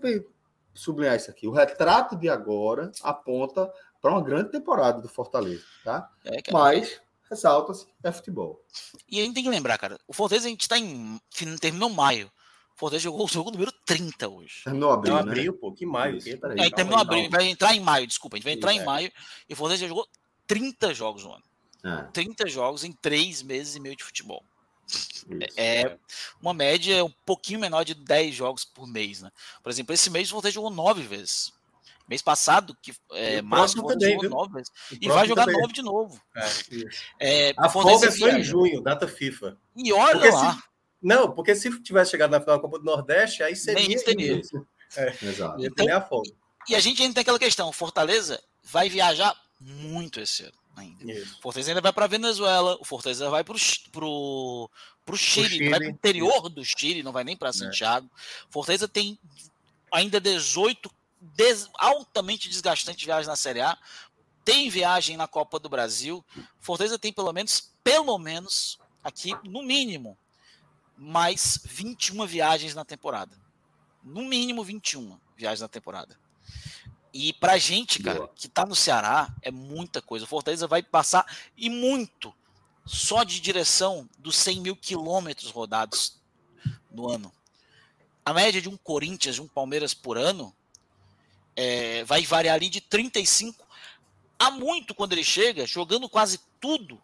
sublinhar isso aqui, o retrato de agora aponta para uma grande temporada do Fortaleza, tá? É, Mas ressalta-se, é futebol. E a gente tem que lembrar, cara, o Fortaleza a gente está em. terminou maio. Fortaleza jogou o jogo número 30 hoje. Terminou abril, né? abril, pô, que maio. Que, peraí, é, terminou abril, vai entrar em maio, desculpa. A gente vai entrar em maio e o Fortaleza jogou 30 jogos no ano. É. 30 jogos em 3 meses e meio de futebol. Isso, é, é uma média um pouquinho menor de 10 jogos por mês, né? Por exemplo, esse mês o Fortaleza jogou 9 vezes. Mês passado, que é, março, também, jogou 9 vezes. E vai jogar também. 9 de novo. É, é, a folga foi em junho, data FIFA. E olha Porque lá. Se não, porque se tivesse chegado na final da Copa do Nordeste, aí seria. Nem teria. É, Exato. Então, a folga. E a gente ainda tem aquela questão: Fortaleza vai viajar muito esse ano ainda. Isso. Fortaleza ainda vai para Venezuela, o Fortaleza vai para o Chile, Chile, vai para o interior do Chile, não vai nem para é. Santiago. É. Fortaleza tem ainda 18 des, altamente desgastantes viagens na Série A. Tem viagem na Copa do Brasil. Fortaleza tem pelo menos, pelo menos, aqui, no mínimo, mais 21 viagens na temporada. No mínimo 21 viagens na temporada. E pra gente, cara, que tá no Ceará, é muita coisa. O Fortaleza vai passar e muito só de direção dos 100 mil quilômetros rodados no ano. A média de um Corinthians, de um Palmeiras por ano, é, vai variar ali de 35 a muito quando ele chega, jogando quase tudo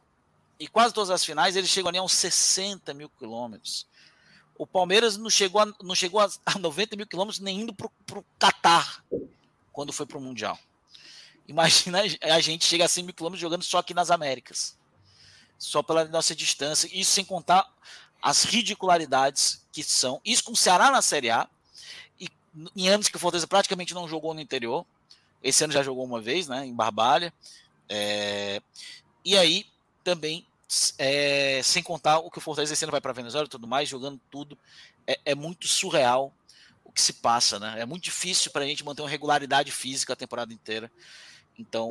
e quase todas as finais eles chegam ali a uns 60 mil quilômetros. O Palmeiras não chegou a, não chegou a, 90 mil quilômetros nem indo para o Catar quando foi para o Mundial. Imagina a gente chega a 100 mil quilômetros jogando só aqui nas Américas. Só pela nossa distância. Isso sem contar as ridicularidades que são. Isso com o Ceará na Série A. E em anos que o Fortaleza praticamente não jogou no interior. Esse ano já jogou uma vez, né? Em Barbalha. É... E aí também é, sem contar o que o Fortaleza ano vai para Venezuela e tudo mais, jogando tudo. É, é, muito surreal o que se passa, né? É muito difícil para a gente manter uma regularidade física a temporada inteira. Então,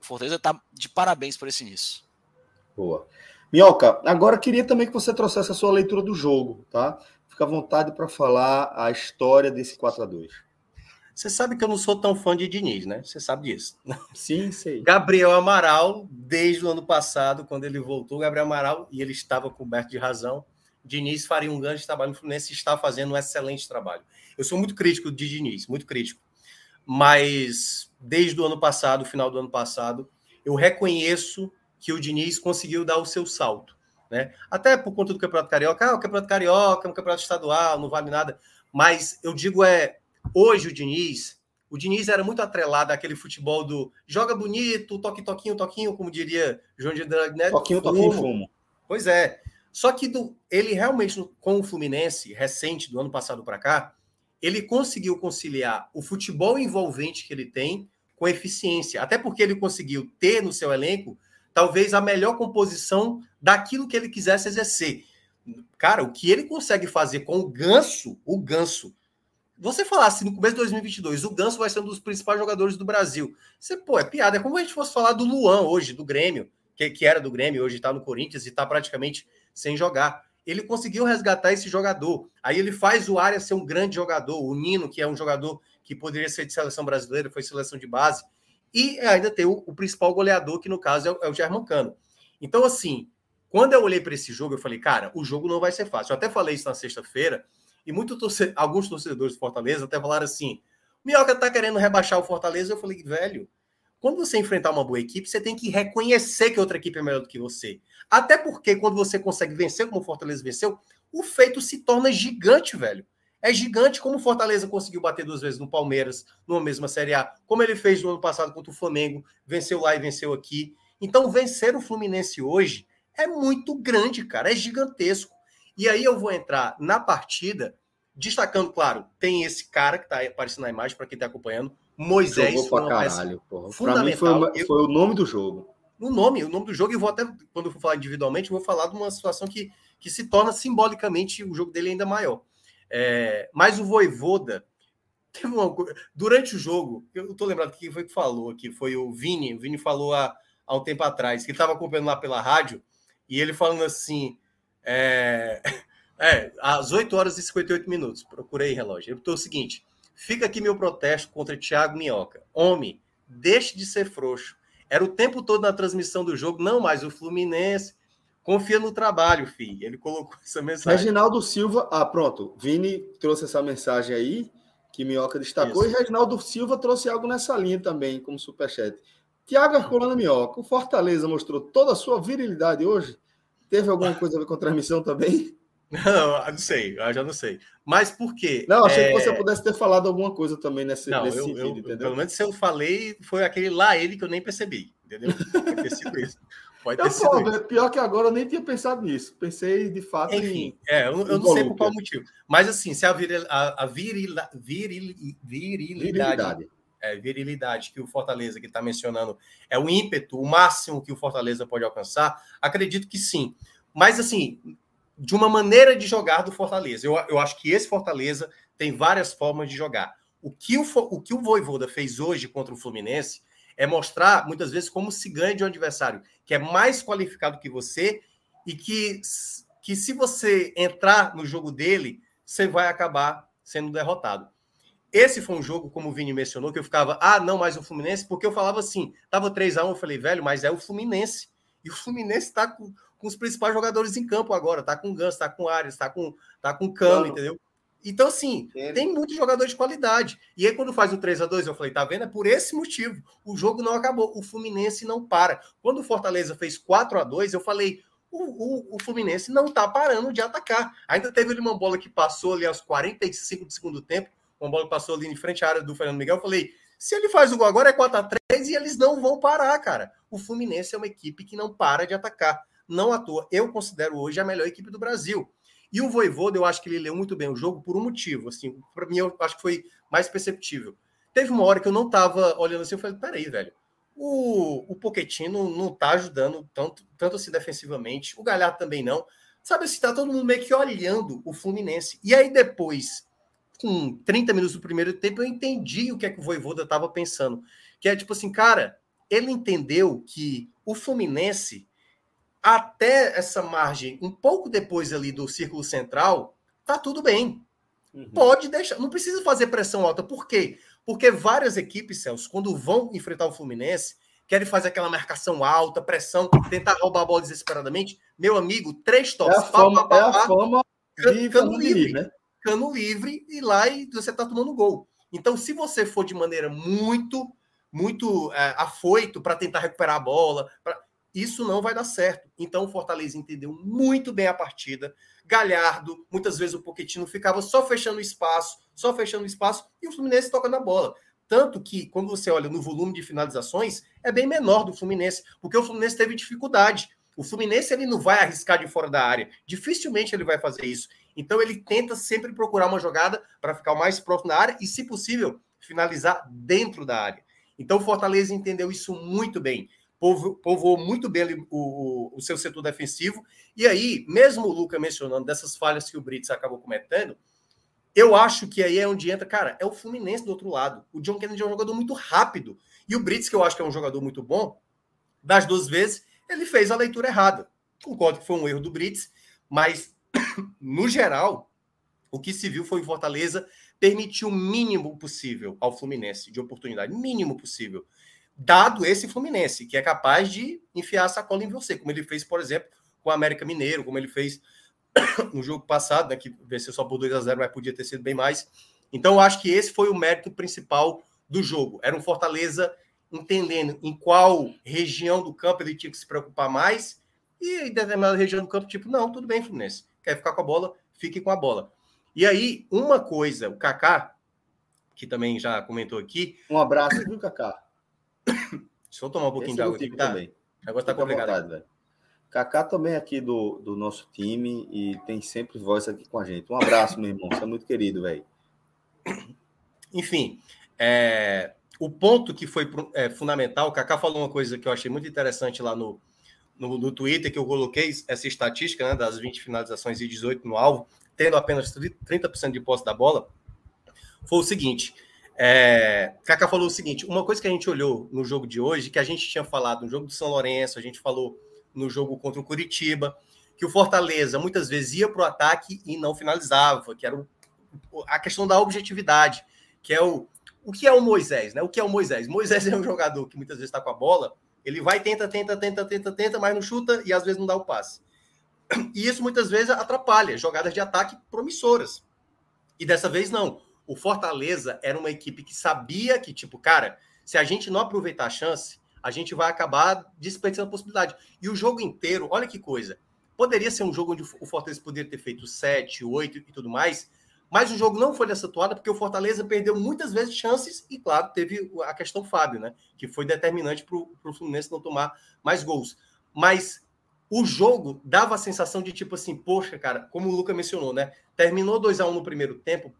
o Fortaleza está de parabéns por esse início. Boa. Minhoca, agora queria também que você trouxesse a sua leitura do jogo, tá? Fica à vontade para falar a história desse 4 a 2 você sabe que eu não sou tão fã de Diniz, né? Você sabe disso. Sim, sei. Gabriel Amaral, desde o ano passado, quando ele voltou, Gabriel Amaral, e ele estava coberto de razão, Diniz faria um grande trabalho no Fluminense e está fazendo um excelente trabalho. Eu sou muito crítico de Diniz, muito crítico. Mas desde o ano passado, final do ano passado, eu reconheço que o Diniz conseguiu dar o seu salto. Né? Até por conta do Campeonato Carioca, ah, o Campeonato Carioca é um campeonato estadual, não vale nada. Mas eu digo é Hoje o Diniz, o Diniz era muito atrelado àquele futebol do joga bonito, toque, toquinho, toquinho, como diria João de Drag, né? Toquinho, toquinho, fumo. Pois é. Só que do, ele realmente, com o Fluminense, recente, do ano passado para cá, ele conseguiu conciliar o futebol envolvente que ele tem com eficiência. Até porque ele conseguiu ter no seu elenco talvez a melhor composição daquilo que ele quisesse exercer. Cara, o que ele consegue fazer com o Ganso, o Ganso, você falasse no começo de 2022, o Ganso vai ser um dos principais jogadores do Brasil. Você, pô, é piada. É como a gente fosse falar do Luan hoje, do Grêmio, que, que era do Grêmio, hoje está no Corinthians e está praticamente sem jogar. Ele conseguiu resgatar esse jogador. Aí ele faz o Área ser um grande jogador. O Nino, que é um jogador que poderia ser de seleção brasileira, foi seleção de base. E ainda tem o, o principal goleador, que no caso é o, é o Germancano. Então, assim, quando eu olhei para esse jogo, eu falei, cara, o jogo não vai ser fácil. Eu até falei isso na sexta-feira e muito torce... alguns torcedores do Fortaleza até falaram assim: Minhoca tá querendo rebaixar o Fortaleza. Eu falei, velho, quando você enfrentar uma boa equipe, você tem que reconhecer que outra equipe é melhor do que você. Até porque quando você consegue vencer como o Fortaleza venceu, o feito se torna gigante, velho. É gigante como o Fortaleza conseguiu bater duas vezes no Palmeiras, numa mesma Série A, como ele fez no ano passado contra o Flamengo, venceu lá e venceu aqui. Então, vencer o Fluminense hoje é muito grande, cara, é gigantesco. E aí eu vou entrar na partida, destacando, claro, tem esse cara que está aparecendo na imagem para quem está acompanhando, Moisés Jogou pra caralho, porra. Pra mim fundamental. foi, Eu- foi o nome do jogo. o nome, o nome do jogo, e vou até, quando eu for falar individualmente, vou falar de uma situação que, que se torna simbolicamente o jogo dele ainda maior. É, mas o Voivoda, teve uma coisa- durante o jogo, eu tô lembrado que foi que falou aqui, foi o Vini, o Vini falou há, há um tempo atrás, que estava acompanhando lá pela rádio, e ele falando assim, é, é, às 8 horas e 58 minutos, procurei relógio, ele botou o seguinte, fica aqui meu protesto contra Thiago Minhoca, homem, deixe de ser frouxo, era o tempo todo na transmissão do jogo. Não, mas o Fluminense confia no trabalho, filho. Ele colocou essa mensagem. Reginaldo Silva. Ah, pronto. Vini trouxe essa mensagem aí, que Minhoca destacou, Isso. e Reginaldo Silva trouxe algo nessa linha também, como superchat. Tiago Arcolano Minhoca, o Fortaleza mostrou toda a sua virilidade hoje? Teve alguma coisa a ver com a transmissão também? Não, não sei, eu já não sei. Mas por quê? Não, achei É, que você pudesse ter falado alguma coisa também nesse, Não, nesse eu, sentido, eu- entendeu? pelo menos se eu falei, foi aquele lá ele que eu nem percebi, entendeu? Pode ter sido isso. Pode ter Eu, sido pô, isso. velho, pior que agora eu nem tinha pensado nisso. Pensei de fato Enfim, em. é, eu, eu não sei por qual motivo. Mas assim, se a, viril, a, a virila- viril- virilidade virilidade. É, virilidade que o Fortaleza que está mencionando é o ímpeto, o máximo que o Fortaleza pode alcançar? Acredito que sim. Mas, assim, de uma maneira de jogar do Fortaleza. Eu, eu acho que esse Fortaleza tem várias formas de jogar. O que o, o que o Voivoda fez hoje contra o Fluminense é mostrar, muitas vezes, como se ganha de um adversário que é mais qualificado que você e que, que se você entrar no jogo dele, você vai acabar sendo derrotado. Esse foi um jogo, como o Vini mencionou, que eu ficava, ah, não, mas o Fluminense, porque eu falava assim, tava 3 a 1 eu falei, velho, mas é o Fluminense. E o Fluminense tá com, com os principais jogadores em campo agora, tá com Gans, tá com Arias, tá com, tá com Cano, entendeu? Então, assim, Ele. tem muito jogador de qualidade. E aí, quando faz o 3 a 2 eu falei, tá vendo? É por esse motivo. O jogo não acabou. O Fluminense não para. Quando o Fortaleza fez 4 a 2 eu falei, o, o, o Fluminense não tá parando de atacar. Ainda teve uma bola que passou ali aos 45 do segundo tempo, uma bola que passou ali em frente à área do Fernando Miguel. Eu falei, se ele faz o gol agora é 4 a 3 e eles não vão parar, cara. O Fluminense é uma equipe que não para de atacar. Não à toa. Eu considero hoje a melhor equipe do Brasil. E o Voivoda, eu acho que ele leu muito bem o jogo por um motivo. Assim, para mim, eu acho que foi mais perceptível. Teve uma hora que eu não tava olhando assim, eu falei, peraí, velho. O, o Pochettino não tá ajudando tanto, tanto assim defensivamente. O Galhardo também não. Sabe assim, tá todo mundo meio que olhando o Fluminense. E aí depois, com 30 minutos do primeiro tempo, eu entendi o que é que o Voivoda tava pensando. Que é tipo assim, cara, ele entendeu que o Fluminense até essa margem, um pouco depois ali do círculo central, tá tudo bem. Uhum. Pode deixar, não precisa fazer pressão alta. Por quê? Porque várias equipes, Celso, quando vão enfrentar o Fluminense, querem fazer aquela marcação alta, pressão, tentar roubar a bola desesperadamente. Meu amigo, três É toques, a pá, fama, pá, é pá, a pá, fama Can- de cano livre. Diniz, né? Cano livre e lá e você tá tomando gol. Então, se você for de maneira muito, muito é, afoito para tentar recuperar a bola, pra- isso não vai dar certo. Então, o Fortaleza entendeu muito bem a partida. Galhardo, muitas vezes o Poquetino ficava só fechando espaço, só fechando espaço, e o Fluminense toca na bola. Tanto que, quando você olha no volume de finalizações, é bem menor do Fluminense, porque o Fluminense teve dificuldade. O Fluminense ele não vai arriscar de fora da área. Dificilmente ele vai fazer isso. Então ele tenta sempre procurar uma jogada para ficar o mais próximo da área e, se possível, finalizar dentro da área. Então o Fortaleza entendeu isso muito bem. Povo- Povoou muito bem o- o seu setor defensivo. E aí, mesmo o Luca mencionando dessas falhas que o Brits acabou cometendo, eu acho que aí é onde entra, cara, é o Fluminense do outro lado. O John Kennedy é um jogador muito rápido. E o Brits, que eu acho que é um jogador muito bom, das duas vezes, ele fez a leitura errada. Concordo que foi um erro do Brits, mas, no geral, o que se viu foi o Fortaleza permitir o mínimo possível ao Fluminense de oportunidade, mínimo possível. Dado esse Fluminense, que é capaz de enfiar a sacola em você, como ele fez, por exemplo, com o América Mineiro, como ele fez no jogo passado, né, que venceu só por 2 a 0 mas podia ter sido bem mais. Então, eu acho que esse foi o mérito principal do jogo. Era um Fortaleza entendendo em qual região do campo ele tinha que se preocupar mais, e em determinada região do campo, tipo, não, tudo bem, Fluminense. Quer ficar com a bola? Fique com a bola. E aí, uma coisa, o Kaká, que também já comentou aqui, Um abraço, viu, Kaká? deixa eu tomar um pouquinho Esse de água aqui, tá, também. o negócio tá complicado. vontade, velho. Kaká também é aqui do, do nosso time e tem sempre voz aqui com a gente. Um abraço, meu irmão. Você é muito querido, velho. Enfim, é, o ponto que foi é, fundamental, o Kaká falou uma coisa que eu achei muito interessante lá no, no, no Twitter, que eu coloquei essa estatística né, das 20 finalizações e 18 no alvo, tendo apenas 30% de posse da bola, foi o seguinte. É, Kaká falou o seguinte: uma coisa que a gente olhou no jogo de hoje, que a gente tinha falado no jogo do São Lourenço, a gente falou no jogo contra o Curitiba, que o Fortaleza muitas vezes ia para o ataque e não finalizava, que era o, a questão da objetividade, que é o o que é o Moisés, né? O que é o Moisés? Moisés é um jogador que muitas vezes está com a bola, ele vai, tenta, tenta, tenta, tenta, tenta, mas não chuta e às vezes não dá o passe. E isso muitas vezes atrapalha jogadas de ataque promissoras. E dessa vez não. O Fortaleza era uma equipe que sabia que, tipo, cara, se a gente não aproveitar a chance, a gente vai acabar desperdiçando a possibilidade. E o jogo inteiro, olha que coisa. Poderia ser um jogo onde o Fortaleza poderia ter feito 7, 8 e tudo mais, mas o jogo não foi dessa toada porque o Fortaleza perdeu muitas vezes chances e, claro, teve a questão Fábio, né? Que foi determinante para o Fluminense não tomar mais gols. Mas o jogo dava a sensação de tipo assim, poxa, cara, como o Luca mencionou, né? Terminou 2 a 1 no primeiro tempo,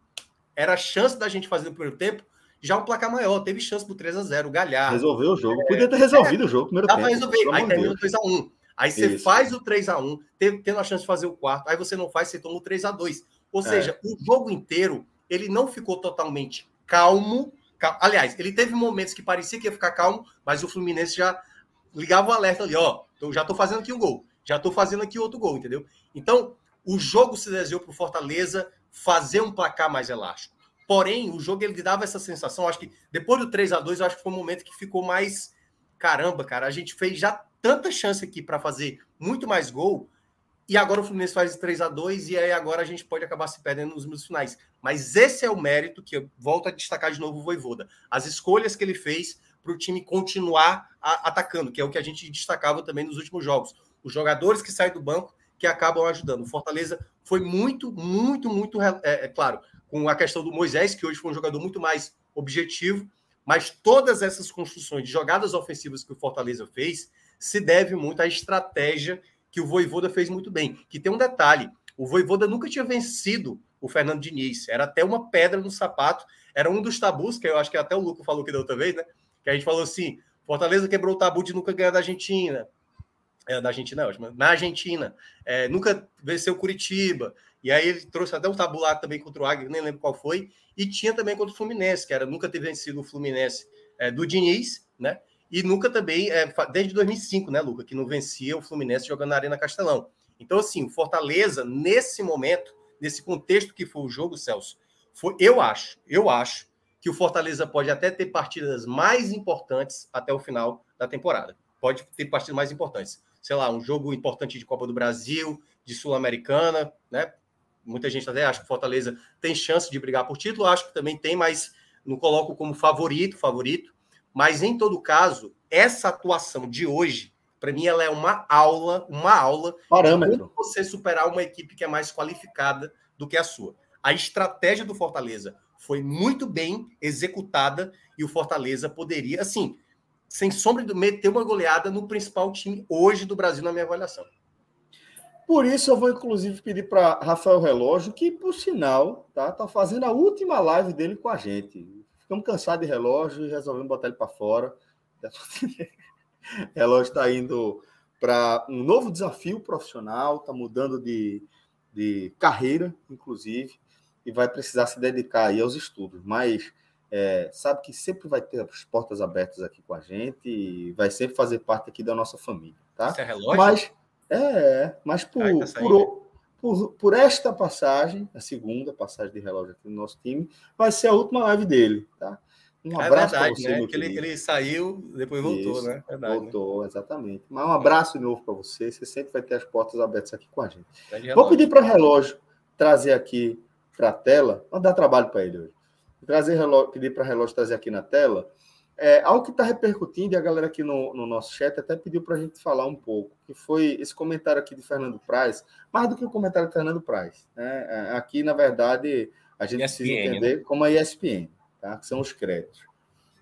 era a chance da gente fazer no primeiro tempo já um placar maior, teve chance pro 3 a 0 Galhardo. Resolveu o jogo. Podia ter resolvido é, o jogo primeiro tempo. Resolver. Aí terminou 2 a 1 Aí você Isso. faz o 3 a 1 tendo a chance de fazer o quarto, aí você não faz, você toma o 3 a 2 Ou é. seja, o jogo inteiro, ele não ficou totalmente calmo. Cal... Aliás, ele teve momentos que parecia que ia ficar calmo, mas o Fluminense já ligava o alerta ali, ó, eu já tô fazendo aqui um gol, já tô fazendo aqui outro gol, entendeu? Então, o jogo se desenhou para o Fortaleza fazer um placar mais elástico. Porém, o jogo ele dava essa sensação, acho que depois do 3 a 2 eu acho que foi um momento que ficou mais caramba, cara, a gente fez já tanta chance aqui para fazer muito mais gol, e agora o Fluminense faz 3 a 2 e aí agora a gente pode acabar se perdendo nos minutos finais. Mas esse é o mérito que eu volto a destacar de novo o Voivoda. As escolhas que ele fez para o time continuar a, atacando, que é o que a gente destacava também nos últimos jogos. Os jogadores que saem do banco que acabam ajudando. O Fortaleza foi muito, muito, muito, é, é claro, com a questão do Moisés, que hoje foi um jogador muito mais objetivo, mas todas essas construções de jogadas ofensivas que o Fortaleza fez se deve muito à estratégia que o Voivoda fez muito bem. Que tem um detalhe: o Voivoda nunca tinha vencido o Fernando Diniz. Era até uma pedra no sapato. Era um dos tabus, que eu acho que até o Luco falou que da outra vez, né? Que a gente falou assim: Fortaleza quebrou o tabu de nunca ganhar da Argentina. É, da Argentina, não, na Argentina. É, nunca venceu Curitiba. E aí ele trouxe até um tabular também contra o Águia, nem lembro qual foi. E tinha também contra o Fluminense, que era nunca ter vencido o Fluminense é, do Diniz, né? E nunca também, é, desde 2005, né, Luca, que não vencia o Fluminense jogando na Arena Castelão. Então, assim, o Fortaleza, nesse momento, nesse contexto que foi o jogo, Celso, foi, eu acho, eu acho que o Fortaleza pode até ter partidas mais importantes até o final da temporada. Pode ter partidas mais importantes. Sei lá, um jogo importante de Copa do Brasil, de Sul-Americana, né? Muita gente até acha que o Fortaleza tem chance de brigar por título, acho que também tem, mas não coloco como favorito, favorito. Mas em todo caso, essa atuação de hoje, para mim, ela é uma aula, uma aula parâmetro. De você superar uma equipe que é mais qualificada do que a sua. A estratégia do Fortaleza foi muito bem executada e o Fortaleza poderia, assim, sem sombra de meter uma goleada no principal time hoje do Brasil na minha avaliação. Por isso eu vou inclusive pedir para Rafael Relógio, que por sinal tá, tá fazendo a última live dele com a gente. Ficamos cansados de relógio e resolvemos botar ele para fora. relógio está indo para um novo desafio profissional, está mudando de, de carreira, inclusive, e vai precisar se dedicar aí aos estudos. Mas é, sabe que sempre vai ter as portas abertas aqui com a gente e vai sempre fazer parte aqui da nossa família, tá? Isso é relógio? Mas é, mas por, Ai, tá por, por, por, esta passagem, a segunda passagem de relógio aqui no nosso time, vai ser a última live dele, tá? Um é abraço é verdade, você, né? Que ele, ele, saiu, depois voltou, Isso, né? Verdade, voltou, né? exatamente. Mas um abraço de novo para você. Você sempre vai ter as portas abertas aqui com a gente. Vou pedir para o relógio trazer aqui para a tela. Vou dar trabalho para ele hoje. Trazer relógio, pedir para o relógio trazer aqui na tela é, algo que está repercutindo, e a galera aqui no, no nosso chat até pediu para a gente falar um pouco, que foi esse comentário aqui de Fernando Praz, mais do que o comentário de Fernando Praz. Né? É, aqui, na verdade, a gente ESPN, precisa entender né? como a ESPN, tá? que são os créditos.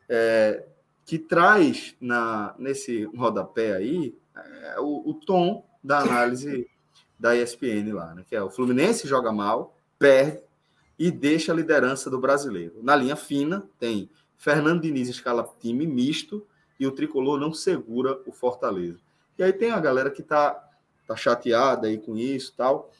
É, que traz na, nesse rodapé aí é, o, o, tom da análise da ESPN lá, né? que é o Fluminense joga mal, perde e deixa a liderança do brasileiro. Na linha fina tem Fernando Diniz escala time misto e o tricolor não segura o Fortaleza. E aí tem a galera que tá, tá chateada aí com isso tal.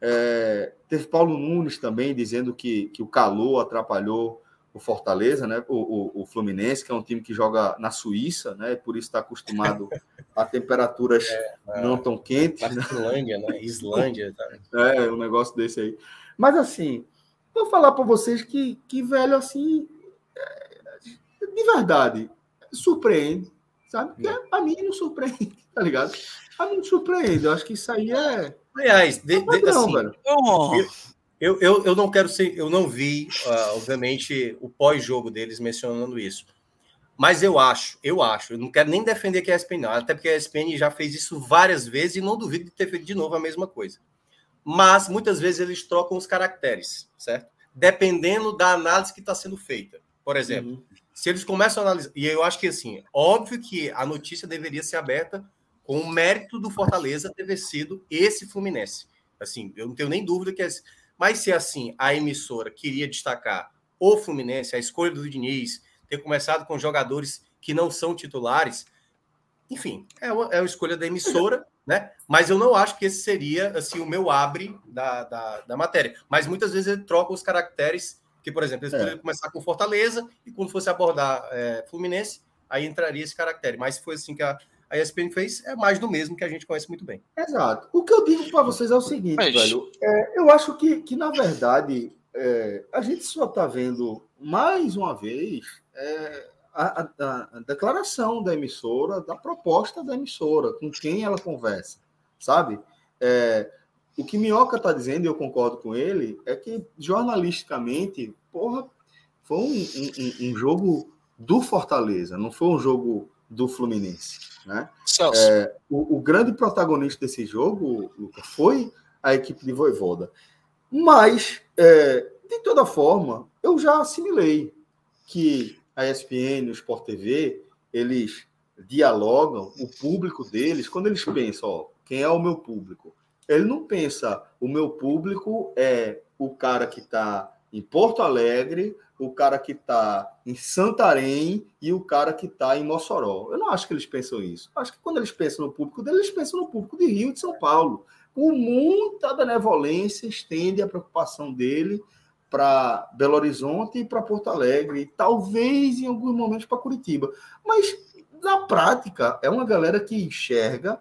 É, teve Paulo Nunes também dizendo que, que o calor atrapalhou o Fortaleza, né? O, o, o, Fluminense, que é um time que joga na Suíça, né? Por isso está acostumado a temperaturas é, é, não tão quentes. Né? Islândia, né? Islândia. Tá? É, um negócio desse aí. Mas assim, vou falar para vocês que, que, velho, assim, de verdade, surpreende, sabe? Porque a mim não surpreende, tá ligado? A mim não surpreende. Eu acho que isso aí é Aliás, de, de, padrão, assim. Eu, eu, eu não quero ser, eu não vi, uh, obviamente, o pós-jogo deles mencionando isso. Mas eu acho, eu acho, eu não quero nem defender que a ESPN não, até porque a ESPN já fez isso várias vezes e não duvido de ter feito de novo a mesma coisa. Mas muitas vezes eles trocam os caracteres, certo? Dependendo da análise que está sendo feita. Por exemplo, uhum. Se eles começam a analisar, e eu acho que assim, óbvio que a notícia deveria ser aberta com o mérito do Fortaleza ter vencido esse Fluminense. Assim, eu não tenho nem dúvida que é. Mas se assim a emissora queria destacar o Fluminense, a escolha do Diniz, ter começado com jogadores que não são titulares, enfim, é uma, é uma escolha da emissora, né? Mas eu não acho que esse seria assim o meu abre da, da, da matéria. Mas muitas vezes ele troca os caracteres, que, por exemplo, eles é. poderiam começar com Fortaleza e quando fosse abordar é, Fluminense, aí entraria esse caractere. Mas foi assim que a, a ESPN fez é mais do mesmo que a gente conhece muito bem. Exato. O que eu digo para vocês é o seguinte, Mas... velho. É, eu acho que, que na verdade, é, a gente só está vendo mais uma vez é, a, a, a, declaração da emissora, da proposta da emissora, com quem ela conversa, sabe? É, o que Minhoca está dizendo, e eu concordo com ele, é que jornalisticamente, porra, foi um, um, um jogo do Fortaleza, não foi um jogo do Fluminense. Né? É, o, o, grande protagonista desse jogo, Luca, foi a equipe de Voivoda. Mas, é, de toda forma, eu já assimilei que a ESPN, o Sport TV, eles dialogam, o público deles, quando eles pensam, ó, quem é o meu público? Ele não pensa, o meu público é o cara que está em Porto Alegre, o cara que está em Santarém e o cara que está em Mossoró. Eu não acho que eles pensam isso. Acho que quando eles pensam no público deles, eles pensam no público de Rio de São Paulo. Com muita benevolência, estende a preocupação dele para Belo Horizonte e para Porto Alegre, talvez em alguns momentos para Curitiba. Mas, na prática, é uma galera que enxerga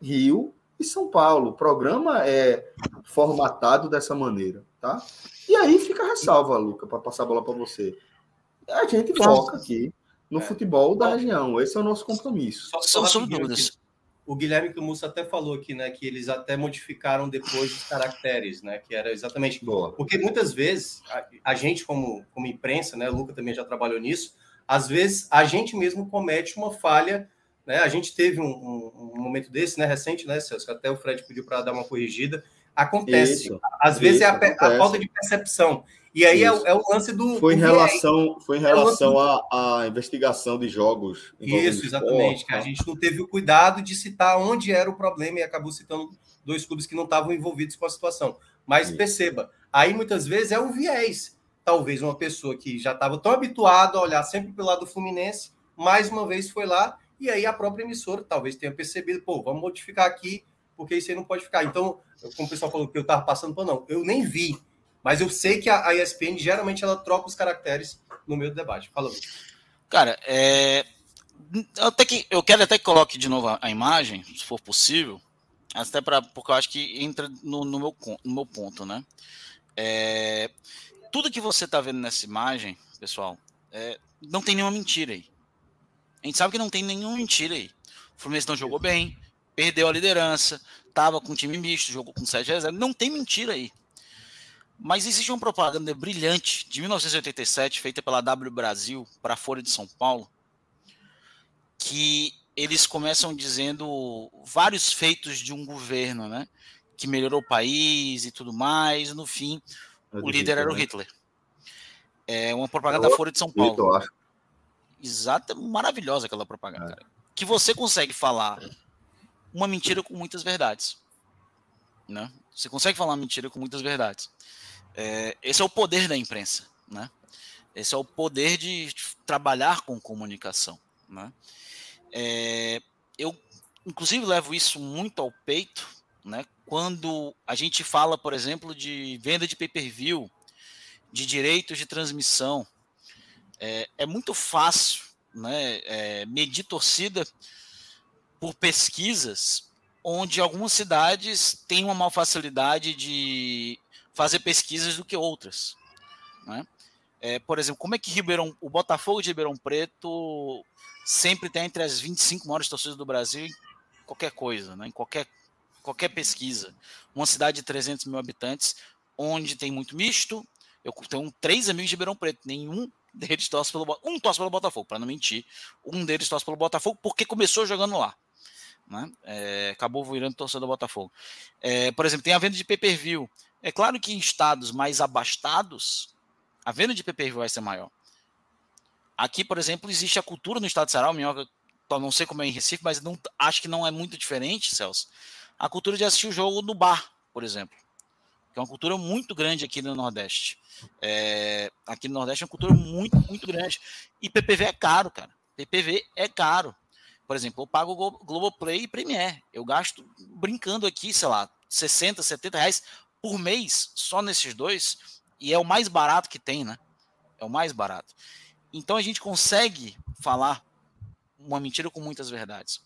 Rio e São Paulo. O programa é formatado dessa maneira, tá? E aí fica a ressalva, Luca, para passar a bola para você. A gente foca aqui no é. futebol da região. Esse é o nosso compromisso. Só, só dúvidas. O Guilherme Camussa até falou aqui, né, que eles até modificaram depois os caracteres, né, que era exatamente Boa. porque muitas vezes a, a, gente como como imprensa, né, o Luca também já trabalhou nisso, às vezes a gente mesmo comete uma falha, né, a gente teve um, um, um momento desse, né, recente, né, Celso, até o Fred pediu para dar uma corrigida, Acontece. Isso, Às isso, vezes é a, a, falta de percepção. E aí é, é, o lance do. Foi em relação, foi em é relação à é investigação de jogos. Isso, exatamente. Esporte, que a gente não teve o cuidado de citar onde era o problema e acabou citando dois clubes que não estavam envolvidos com a situação. Mas isso. perceba, aí muitas vezes é o viés. Talvez uma pessoa que já estava tão habituada a olhar sempre pelo lado do Fluminense, mais uma vez foi lá, e aí a própria emissora talvez tenha percebido, pô, vamos modificar aqui porque isso aí não pode ficar. Então, como o pessoal falou que eu estava passando por não, eu nem vi, mas eu sei que a, ESPN geralmente ela troca os caracteres no meio do debate. Fala, Cara, é... até que, eu quero até que coloque de novo a, a imagem, se for possível, até para porque eu acho que entra no, no, meu, no meu ponto, né? É... Tudo que você está vendo nessa imagem, pessoal, é... não tem nenhuma mentira aí. A gente sabe que não tem nenhuma mentira aí. O Fluminense não jogou bem, perdeu a liderança, estava com time misto, jogou com 7 a 0. Não tem mentira aí. Mas existe uma propaganda brilhante de 1987, feita pela W Brasil para a Folha de São Paulo, que eles começam dizendo vários feitos de um governo, né? Que melhorou o país e tudo mais. No fim, é o líder Hitler, era o né? Hitler. É uma propaganda da Folha de São Paulo. Exato, maravilhosa aquela propaganda. É. Que você consegue falar uma mentira com muitas verdades. Né? Você consegue falar uma mentira com muitas verdades. É, esse é o poder da imprensa. Né? Esse é o poder de trabalhar com comunicação. Né? É, eu, inclusive, levo isso muito ao peito, né? Quando a gente fala, por exemplo, de venda de pay-per-view, de direitos de transmissão, é, é muito fácil né, é, medir torcida por pesquisas onde algumas cidades têm uma maior facilidade de fazer pesquisas do que outras. Né? É, por exemplo, como é que Ribeirão, o Botafogo de Ribeirão Preto sempre tem entre as 25 maiores torcidas do Brasil qualquer coisa, né? em qualquer, qualquer pesquisa. Uma cidade de 300 mil habitantes, onde tem muito misto. Eu tenho três amigos de Ribeirão Preto, nenhum deles torce pelo um torce pelo Botafogo, para não mentir. Um deles torce pelo Botafogo porque começou jogando lá. Né? É, acabou virando torcedor do Botafogo. É, por exemplo, tem a venda de pay-per-view. É claro que em estados mais abastados, a venda de pay-per-view vai ser maior. Aqui, por exemplo, existe a cultura no estado de Ceará, Minhoca, não sei como é em Recife, mas não, acho que não é muito diferente, Celso. A cultura de assistir o jogo no bar, por exemplo. Que é uma cultura muito grande aqui no Nordeste. É, aqui no Nordeste é uma cultura muito, muito grande. E PPV é caro, cara. PPV é caro. Por exemplo, eu pago Globoplay e Premiere. Eu gasto brincando aqui, sei lá, 60, 70 reais por mês só nesses dois. E é o mais barato que tem, né? É o mais barato. Então a gente consegue falar uma mentira com muitas verdades.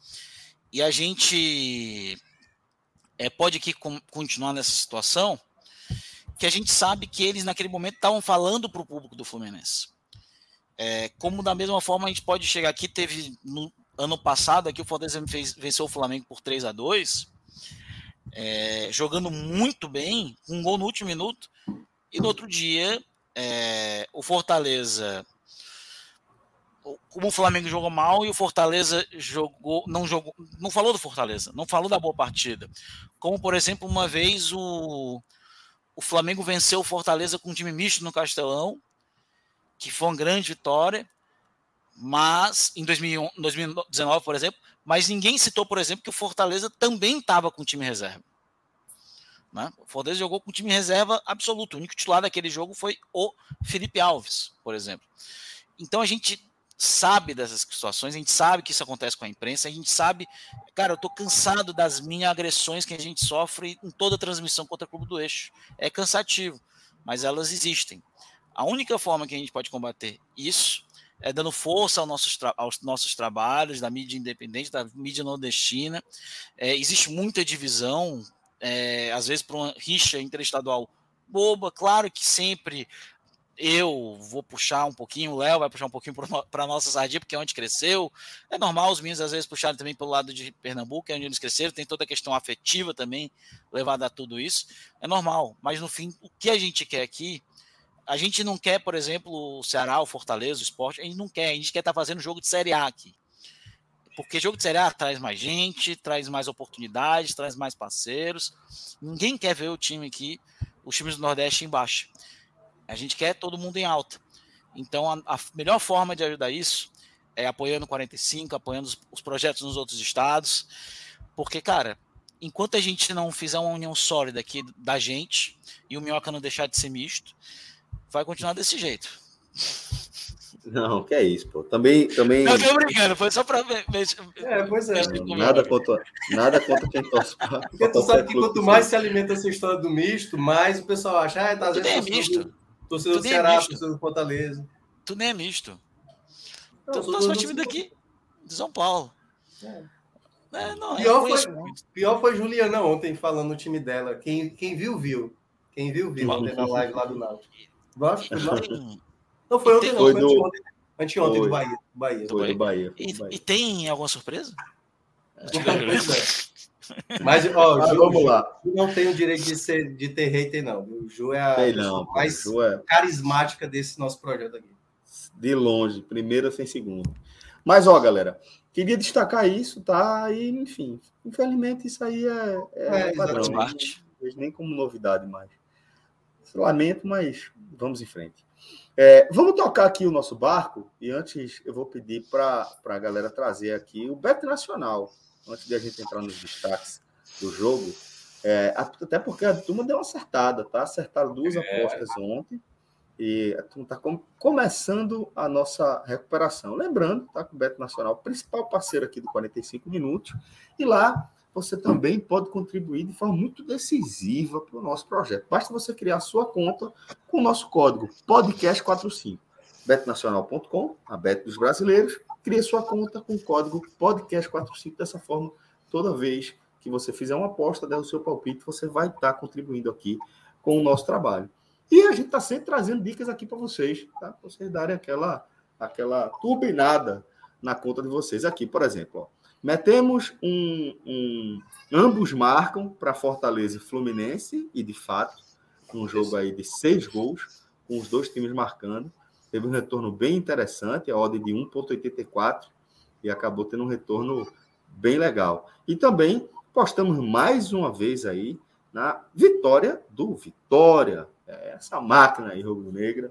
E a gente é, pode aqui continuar nessa situação que a gente sabe que eles naquele momento estavam falando para o público do Fluminense. É, como da mesma forma a gente pode chegar aqui, teve no ano passado aqui o Fortaleza fez, venceu o Flamengo por 3 a 2 é, jogando muito bem, um gol no último minuto, e no outro dia é, o Fortaleza como o Flamengo jogou mal e o Fortaleza jogou, não jogou, não falou do Fortaleza, não falou da boa partida. Como por exemplo, uma vez o, o Flamengo venceu o Fortaleza com um time misto no Castelão, que foi uma grande vitória, mas em 2019, por exemplo, mas ninguém citou, por exemplo, que o Fortaleza também estava com time reserva. Né? O Fortaleza jogou com time reserva absoluto. O único titular daquele jogo foi o Felipe Alves, por exemplo. Então a gente sabe dessas situações, a gente sabe que isso acontece com a imprensa, a gente sabe, cara, eu tô cansado das minhas agressões que a gente sofre em toda transmissão contra o Clube do Eixo. É cansativo, mas elas existem. A única forma que a gente pode combater isso é dando força aos nossos, aos nossos trabalhos, da mídia independente, da mídia nordestina. É, existe muita divisão, é, às vezes por uma rixa interestadual boba, claro que sempre eu vou puxar um pouquinho, o Léo vai puxar um pouquinho para a nossa sardinha, porque é onde cresceu. É normal os meninos às vezes puxarem também pelo lado de Pernambuco, é onde eles cresceram, tem toda a questão afetiva também levada a tudo isso. É normal, mas no fim, o que a gente quer aqui, a gente não quer, por exemplo, o Ceará, o Fortaleza, o esporte, a gente não quer, a gente quer estar tá fazendo jogo de Série A aqui. Porque jogo de Série A traz mais gente, traz mais oportunidades, traz mais parceiros. Ninguém quer ver o time aqui, os times do Nordeste embaixo. A gente quer todo mundo em alta. Então, a, a melhor forma de ajudar isso é apoiando o 45, apoiando os, os projetos nos outros estados. Porque, cara, enquanto a gente não fizer uma união sólida aqui da gente e o Minhoca não deixar de ser misto, vai continuar desse jeito. Não, que é isso, pô. Também. também... Não, tô brincando, foi só para ver. É, pois é. Nada contra, nada contra quem torce. Porque tu sabe que quanto mais se alimenta essa história do misto, mais o pessoal acha, ah, tá Tudo é misto. Torcedor do é Ceará, é torcedor do Fortaleza. Tu nem é misto. Não, tu torce time daqui, de São Paulo. É. É, não, pior, foi, pior foi Juliana ontem falando no time dela. Quem, quem viu, viu. Quem viu, viu ontem na live lá do Náutico. Não foi ontem, não. Foi, foi do... ontem. Anteontem, do Bahia. Bahia. Foi do Bahia. E, e tem alguma surpresa? Mas, ó, Mas Ju, vamos lá. Ju não tem o direito de, ser, de ter hater, não. O Ju é a Sei não, mais é... carismática desse nosso projeto aqui. De longe, primeira sem segundo. Mas, ó, galera, queria destacar isso, tá? E, enfim, infelizmente isso aí é, é, é padrão. Não vejo nem como novidade mais. Lamento, mas vamos em frente. É, vamos tocar aqui o nosso barco e antes eu vou pedir para a galera trazer aqui o Bet Nacional antes de a gente entrar nos destaques do jogo, é, até porque a turma deu uma acertada, tá? Acertaram duas é. apostas ontem E está com, começando a nossa recuperação. Lembrando, está com o Beto Nacional, principal parceiro aqui do 45 Minutos. E lá você também pode contribuir de forma muito decisiva para o nosso projeto. Basta você criar a sua conta com o nosso código podcast45 betnacional.com, a Bet dos Brasileiros, crie sua conta com o código podcast45 dessa forma, toda vez que você fizer uma aposta, der o seu palpite, você vai estar contribuindo aqui com o nosso trabalho. E a gente está sempre trazendo dicas aqui para vocês, tá? Para vocês darem aquela, aquela turbinada na conta de vocês. Aqui, por exemplo, ó, Metemos um, um ambos marcam para Fortaleza e Fluminense, e de fato, um jogo aí de seis gols, com os dois times marcando. Teve um retorno bem interessante, a ordem de 1,84, e acabou tendo um retorno bem legal. E também postamos mais uma vez aí na vitória do Vitória, é essa máquina aí, Rubro Negra,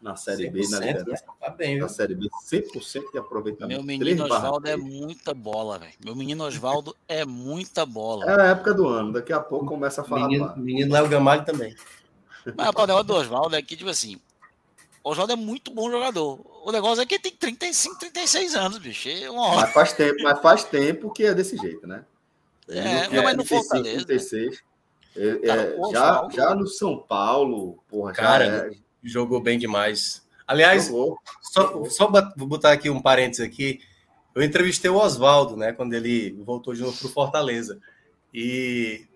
na Série B, na liderança. Tá bem, na Série B, 100% de aproveitamento. Meu menino Oswaldo é muita bola, velho. Meu menino Oswaldo é muita bola. É a época do ano, daqui a pouco começa a falar. Menino, menino Léo Gamalho também. Mas o negócio do Oswaldo é que, tipo assim, Oswaldo é muito bom jogador. O negócio é que ele tem 35, 36 anos, bicho. É mas faz tempo, mas faz tempo que é desse jeito, né? É, não, mas no Fortaleza. 36, é, Cara, é, já, já no São Paulo, porra, Cara, é, jogou bem demais. Aliás, só, só vou botar aqui um parênteses aqui. Eu entrevistei o Oswaldo, né, quando ele voltou de novo para o Fortaleza. E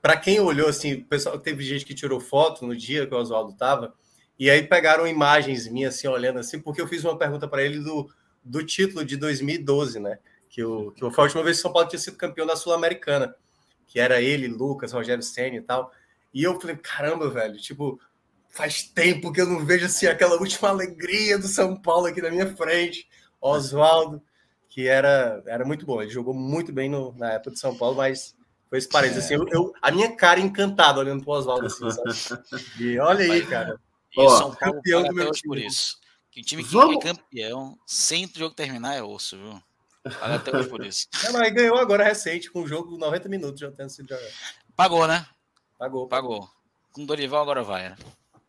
para quem olhou assim, o pessoal teve gente que tirou foto no dia que o Oswaldo estava, e aí pegaram imagens minhas assim olhando assim, porque eu fiz uma pergunta para ele do, do título de 2012, né? Que, o, que foi a última vez que o São Paulo tinha sido campeão da Sul-Americana, que era ele, Lucas, Rogério Senna e tal. E eu falei, caramba, velho, tipo, faz tempo que eu não vejo assim aquela última alegria do São Paulo aqui na minha frente. Oswaldo, que era, era muito bom. Ele jogou muito bem no, na época de São Paulo, mas foi esse parênteses. É. Assim, eu, eu, a minha cara encantada olhando para o Oswaldo assim, sabe? E olha aí, cara. E São Paulo campeão do meu time. por isso. Que o time que Vamos... é campeão, sem o jogo terminar, é osso, viu? Paga até hoje por isso. É, mas ganhou agora recente, com o jogo 90 minutos já tendo sido jogado. Pagou, né? Pagou. Pagou. Com Dorival agora vai, né?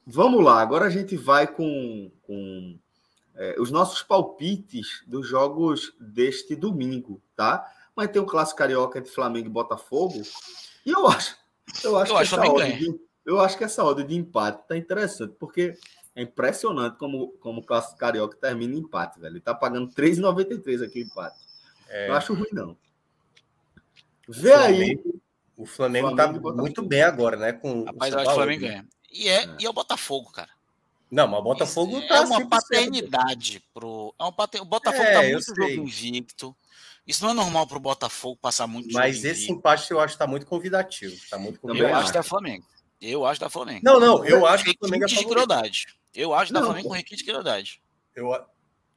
Vamos lá, agora a gente vai com, com é, os nossos palpites dos jogos deste domingo, tá? Mas tem o clássico carioca entre Flamengo e Botafogo. E eu acho, eu acho, eu que, acho, essa ordem de, eu acho que essa ordem de empate tá interessante, porque é impressionante como, como o clássico carioca termina em empate, velho. Ele tá pagando 3,93 aqui o empate. É... Não acho ruim, não. Vê o Flamengo, aí. O Flamengo, Flamengo tá muito bem agora, né? Com Rapaz, eu acho que o Flamengo ganha. E é, é. E é o Botafogo, cara. Não, mas o Botafogo Isso tá. É uma paternidade pro. É um pater... O Botafogo é, tá muito jogo invicto. Isso não é normal pro Botafogo passar muito Mas esse empate eu acho que tá muito convidativo. Tá muito convidativo. Eu acho da Flamengo. Eu acho da Flamengo. Não, não, eu acho que o Flamengo é de crueldade. Eu acho da Flamengo com requinte de crueldade. Eu,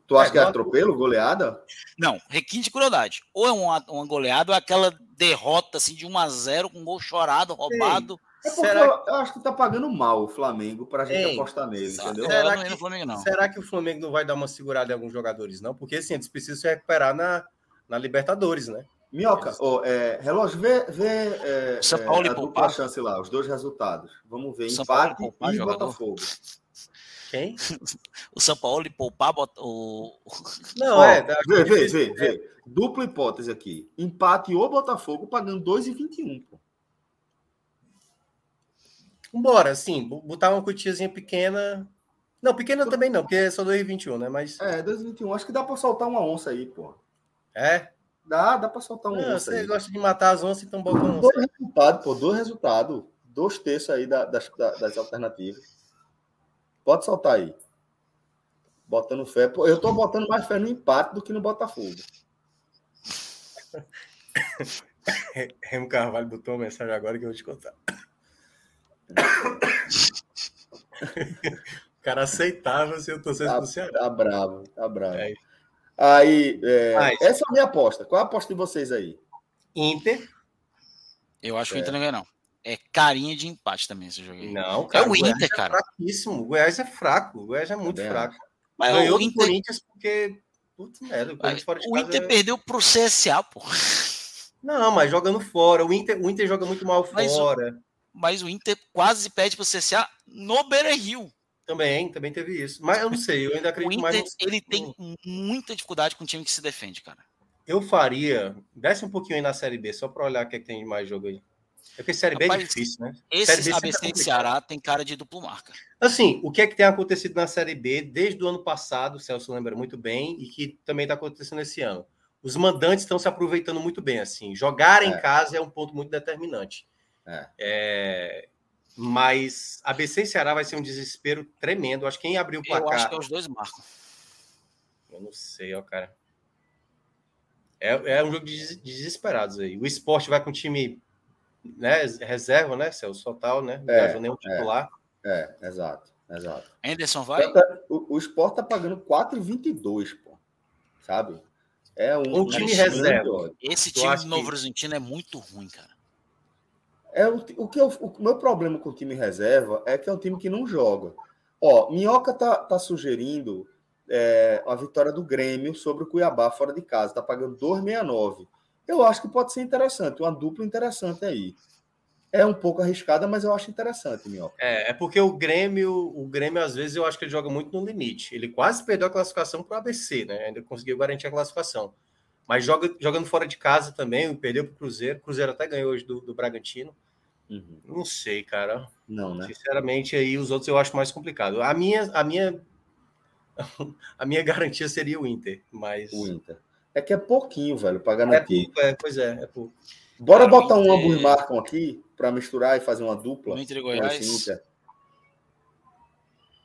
Tu acha é, que é atropelo, goleada? Não, requinte de crueldade. Ou é uma, uma goleada ou é aquela derrota assim de 1 a 0 com gol chorado, roubado. É Será eu, acho que tá pagando mal o Flamengo para a gente Ei, apostar nele, entendeu? Será que, Flamengo, não. será que o Flamengo não vai dar uma segurada em alguns jogadores, não? Porque assim, eles precisam se recuperar na, na Libertadores, né? Minhoca, oh, é, relógio, vê, vê é, São Paulo é, a dupla chance lá, os dois resultados. Vamos ver, São empate Paulo, e jogador. Botafogo. Quem? o São Paulo e poupar o. Não, oh, é. Vê, vê, vê, vê. Dupla hipótese aqui. Empate ou Botafogo pagando 2,21, pô. Vambora, assim, botar uma quantiazinha pequena. Não, pequena também não, porque é só 2,21, né? Mas... É, 2,21. Acho que dá pra soltar uma onça aí, pô. É? Dá, dá pra soltar uma não, Você aí. gosta de matar as onças, então bota onça. Dois resultados, pô, dois resultados. Dois terços aí das, das alternativas. Pode soltar aí. Botando fé. Pô, eu tô botando mais fé no empate do que no Botafogo. Remo Carvalho botou uma mensagem agora que eu vou te contar o cara aceitava se eu torcesse tá, do Ceará. Tá bravo, tá bravo. É. Aí, é, essa é a minha aposta. Qual é a aposta de vocês aí? Inter. Eu acho é. que o Inter não ganha, não. É carinha de empate também esse jogo. Não, cara. É o Inter, é cara. É fraquíssimo. O Goiás é fraco. O Goiás é muito é fraco. Mas Ganhou o Inter... Corinthians porque. Putz, merda, o, o Inter é... perdeu pro CSA, pô. Não, mas jogando fora. O Inter, o Inter joga muito mal fora. Mas o, mas o Inter quase pede para o CSA no Beira Rio. Também, também teve isso. Mas eu não sei, eu ainda acredito mais. No... Ele tem muita dificuldade com o time que se defende, cara. Eu faria. Desce um pouquinho aí na Série B, só para olhar o que, é que tem de mais jogo aí. É porque Série Rapaz, B é difícil, né? Esse ABC e Ceará tem cara de duplo marca. Assim, o que é que tem acontecido na Série B desde o ano passado, o Celso lembra muito bem, e que também está acontecendo esse ano. Os mandantes estão se aproveitando muito bem, assim. Jogar é. em casa é um ponto muito determinante. É. é. Mas ABC e Ceará vai ser um desespero tremendo. Acho que quem abriu o placar... Eu acho que é os dois marcam. Eu não sei, ó, cara. É, é um jogo de desesperados aí. O esporte vai com o time né, reserva, né, Celso? Total, né? Não é, nenhum titular. É, é, exato, exato. Anderson vai? O, o esporte tá pagando 4,22, pô. Sabe? É um, um time reserva. Esse time do Novo que... Horizontino é muito ruim, cara. É o, o que eu, o meu problema com o time reserva é que é um time que não joga. Ó, Minhoca tá, tá sugerindo é, a vitória do Grêmio sobre o Cuiabá fora de casa. Está pagando 2,69. Eu acho que pode ser interessante, uma dupla interessante aí. É um pouco arriscada, mas eu acho interessante, Minhoca. É, é porque o Grêmio, o Grêmio, às vezes, eu acho que ele joga muito no limite. Ele quase perdeu a classificação para o ABC, né? Ainda conseguiu garantir a classificação. Mas joga, jogando fora de casa também, perdeu para o Cruzeiro. O Cruzeiro até ganhou hoje do, do Bragantino. Uhum. Não sei, cara. Não, né? Sinceramente, aí os outros eu acho mais complicado. A minha, a minha a minha garantia seria o Inter, mas. O Inter. É que é pouquinho, velho, para garantir. É, é, pois é, é pouco. Bora Cara, botar um ambos marcam aqui para misturar e fazer uma dupla. Inter e Goiás. Inter.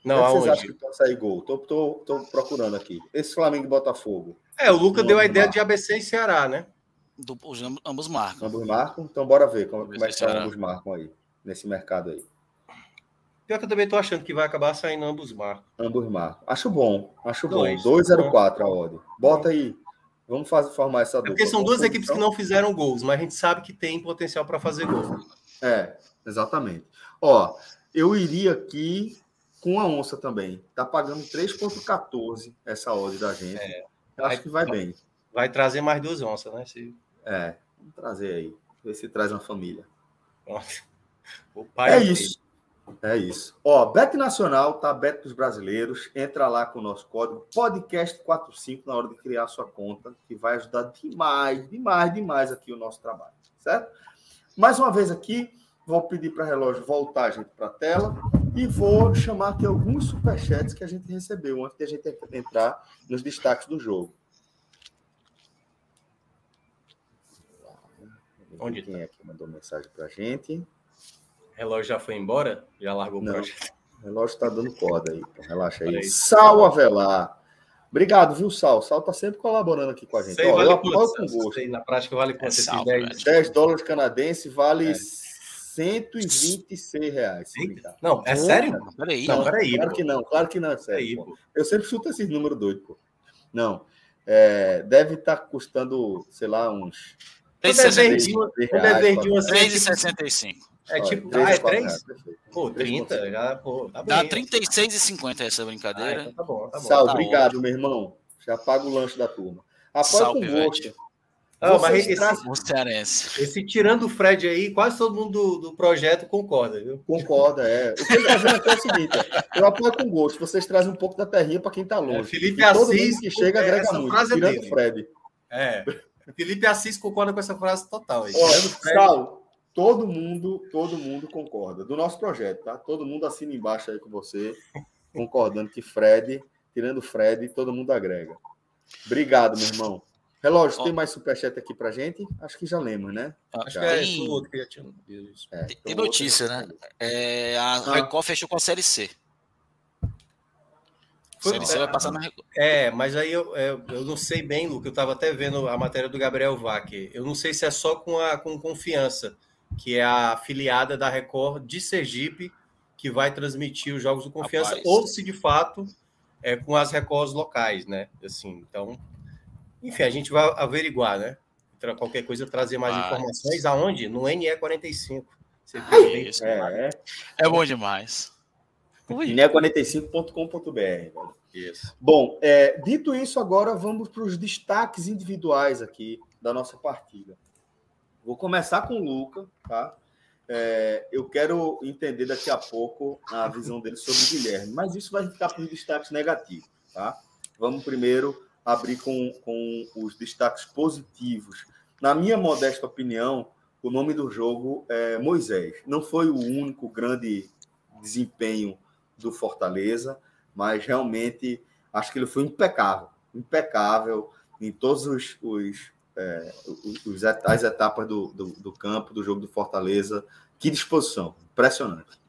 Não, Como vocês acham que pode sair gol? Tô, tô, tô procurando aqui. Esse Flamengo e Botafogo. É, o Luca deu a ideia de ABC e Ceará, né? Do, os, ambos marcam. Ambos marcam? Então bora ver como, como é que tá ambos marcam aí, nesse mercado aí. Pior que eu também tô achando que vai acabar saindo ambos marcos. Ambos marcos. Acho bom. Acho Dois. bom. 204 a odd. Bota aí. Vamos fazer, formar essa dupla. É porque são duas equipes que não fizeram gols, mas a gente sabe que tem potencial para fazer gol. É, exatamente. Ó, eu iria aqui com a onça também. Tá pagando 3,14 essa odd da gente. É, acho vai, que vai bem. Vai trazer mais duas onças, né? Se... É, vamos trazer aí. Ver se traz uma família. O pai é isso. É isso. Ó, Bet Nacional, tá aberto para os brasileiros. Entra lá com o nosso código podcast45 na hora de criar sua conta, que vai ajudar demais, demais, demais aqui o nosso trabalho, certo? Mais uma vez aqui, vou pedir para o relógio voltar a gente para a tela e vou chamar aqui alguns superchats que a gente recebeu antes de a gente entrar nos destaques do jogo. Onde quem tá? é que mandou mensagem para a gente? relógio já foi embora? Já largou Não, o projeto? O relógio está dando corda aí. Então relaxa aí. aí. Sal Avelar. Obrigado, viu, Sal? Sal tá sempre colaborando aqui com a gente. Sei, Ó, vale eu apoio com gosto. Sei, na prática vale quanto? É 10, 10 dólares canadenses vale é. 126 reais. Não, é sério? Não, peraí. Não, peraí. Claro pô. que não, claro que não, é sério. Pô. Eu sempre chuto esses números doidos, pô. Não. É, deve estar tá custando, sei lá, uns. 3,65. É tipo, ah, é 3? Pô, 30, já, pô, tá Dá 36,50 essa brincadeira. Ah, então tá bom, tá bom. Sal, tá obrigado, ótimo. meu irmão. Já paga o lanche da turma. Apoia com gosto. Ah, mas esse, esse, tirando o Fred aí, quase todo mundo do, do projeto concorda, viu? Concorda, é. O que ele tá fazendo aqui é o seguinte: eu apoio com gosto. Vocês trazem um pouco da terrinha para quem tá longe. É, Felipe Assis. que chega é, agrega muito. É tirando o Fred. É. Felipe Assis concorda com essa frase total. Aí. Ó, Sal, Todo mundo, todo mundo concorda. Do nosso projeto, tá? Todo mundo assina embaixo aí com você, concordando que Fred, tirando Fred, todo mundo agrega. Obrigado, meu irmão. Relógio, oh. tem mais superchat aqui pra gente? Acho que já lemos, né? Acho já. que é tem... outro que já tinha. É, tem, tem notícia, né? É, a ah. Record fechou com a Série C. Foi, vai passar na É, mas aí eu, eu, eu não sei bem, Luca. Eu estava até vendo a matéria do Gabriel Vac. Eu não sei se é só com, a, com confiança que é a afiliada da Record de Sergipe, que vai transmitir os jogos do Confiança, Rapaz. ou se de fato é com as Records locais, né? Assim, então, enfim, a gente vai averiguar, né? Qualquer coisa, trazer mais informações. Aonde? No NE45. é, é. é bom demais. NE45.com.br. Isso. Bom, é, dito isso, agora vamos para os destaques individuais aqui da nossa partida. Vou começar com o Luca, tá? é, eu quero entender daqui a pouco a visão dele sobre o Guilherme, mas isso vai ficar para os destaques negativos, tá? Vamos primeiro abrir com, com os destaques positivos. Na minha modesta opinião, o nome do jogo é Moisés. Não foi o único grande desempenho do Fortaleza, mas realmente acho que ele foi impecável, impecável em todos os, os, é, os as etapas do, do, do, campo, do jogo do Fortaleza. Que disposição, impressionante.